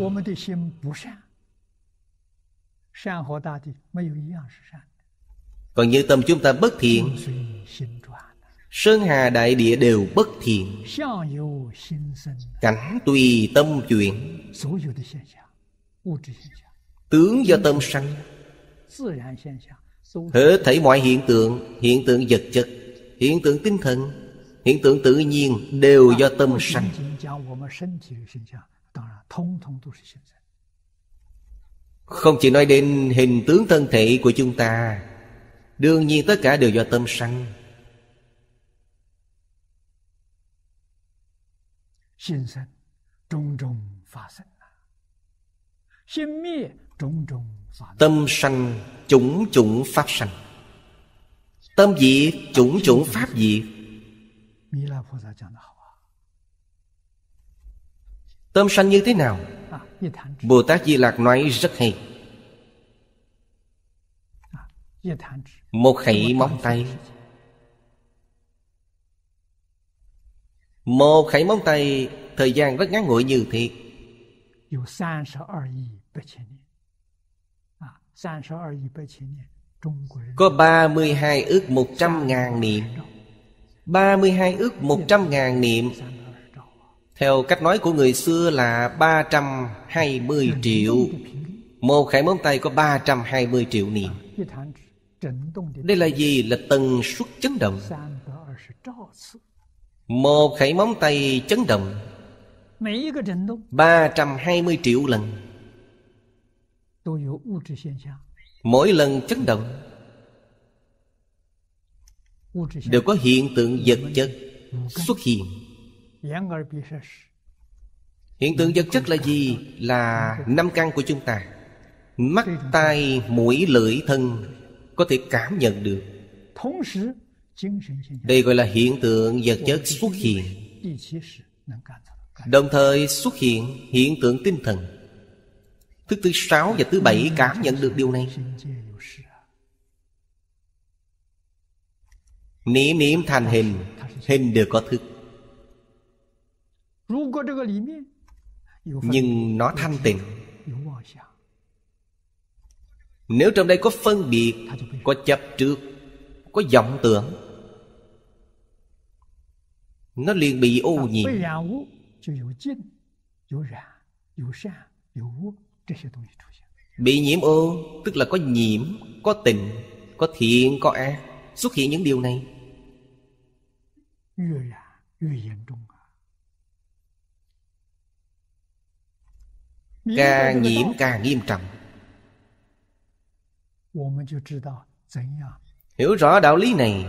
Còn như tâm chúng ta bất thiện Sơn hà đại địa đều bất thiện. Cảnh tùy tâm chuyển. Tướng do tâm sanh. Hết thảy mọi hiện tượng Hiện tượng vật chất Hiện tượng tinh thần Hiện tượng tự nhiên đều do tâm sanh. Không chỉ nói đến hình tướng thân thể của chúng ta Đương nhiên tất cả đều do tâm sanh. 心生，种种发生啊；心灭，种种发灭。 Tâm sanh chủng chủng pháp sanh Tâm diệt chủng chủng pháp diệt 弥勒菩萨讲的好 Tâm sanh như thế nào 啊！啊，一弹指 Bồ Tát Di Lạc nói rất hay 啊，一弹指。 Một khẩy móng tay Một khẩy móng tay Thời gian rất ngắn ngủi như thiệt. Có 32 ước 100 ngàn niệm. 32 ước 100 ngàn niệm. Theo cách nói của người xưa là 320 triệu. Một khải móng tay có 320 triệu niệm. Đây là gì? Là tần suất chấn động. Một khẩy móng tay chấn động. 320 triệu lần. Mỗi lần chấn động. Đều có hiện tượng vật chất xuất hiện. Hiện tượng vật chất là gì? Là năm căn của chúng ta. Mắt, tai, mũi, lưỡi, thân Có thể cảm nhận được đây gọi là hiện tượng vật chất xuất hiện. Đồng thời xuất hiện hiện tượng tinh thần. Thứ thứ sáu và thứ bảy cảm nhận được điều này. Niệm niệm thành hình. Hình đều có thức. Nhưng nó thanh tịnh. Nếu trong đây có phân biệt, Có chấp trước, Có vọng tưởng nó liền bị ô nhiễm. Bị nhiễm ô tức là có nhiễm có tình có thiện có ác. Xuất hiện những điều này. Càng nhiễm càng nghiêm trọng. Hiểu rõ đạo lý này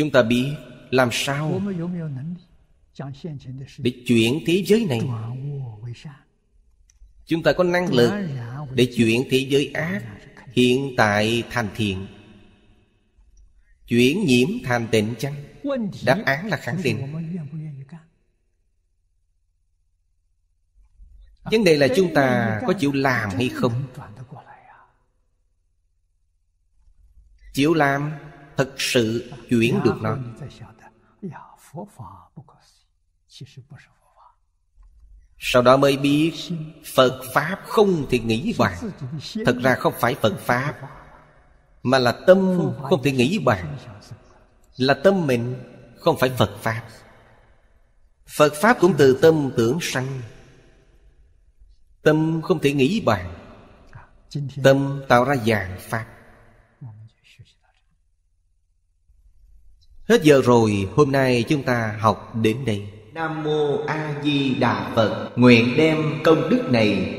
chúng ta biết làm sao? Để chuyển thế giới này. Chúng ta có năng lực để chuyển thế giới ác hiện tại thành thiện. Chuyển nhiễm thành tịnh chăng? Đáp án là khẳng định. Vấn đề là chúng ta có chịu làm hay không? Chịu làm thật sự chuyển được nó. Sau đó mới biết phật pháp không thể nghĩ bàn. Thật ra không phải phật pháp, mà là tâm không thể nghĩ bàn. Là tâm mình, không phải phật pháp. Phật pháp cũng từ tâm tưởng sanh. Tâm không thể nghĩ bàn. Tâm tạo ra dạng pháp. Hết giờ rồi Hôm nay chúng ta học đến đây. Nam Mô A Di Đà Phật. Nguyện đem công đức này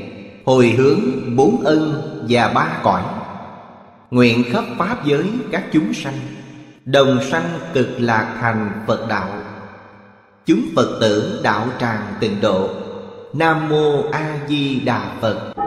Hồi hướng bốn ân và ba cõi. Nguyện khắp Pháp giới các chúng sanh Đồng sanh cực lạc thành Phật đạo. Chúng Phật tử đạo tràng tịnh độ. Nam Mô A Di Đà Phật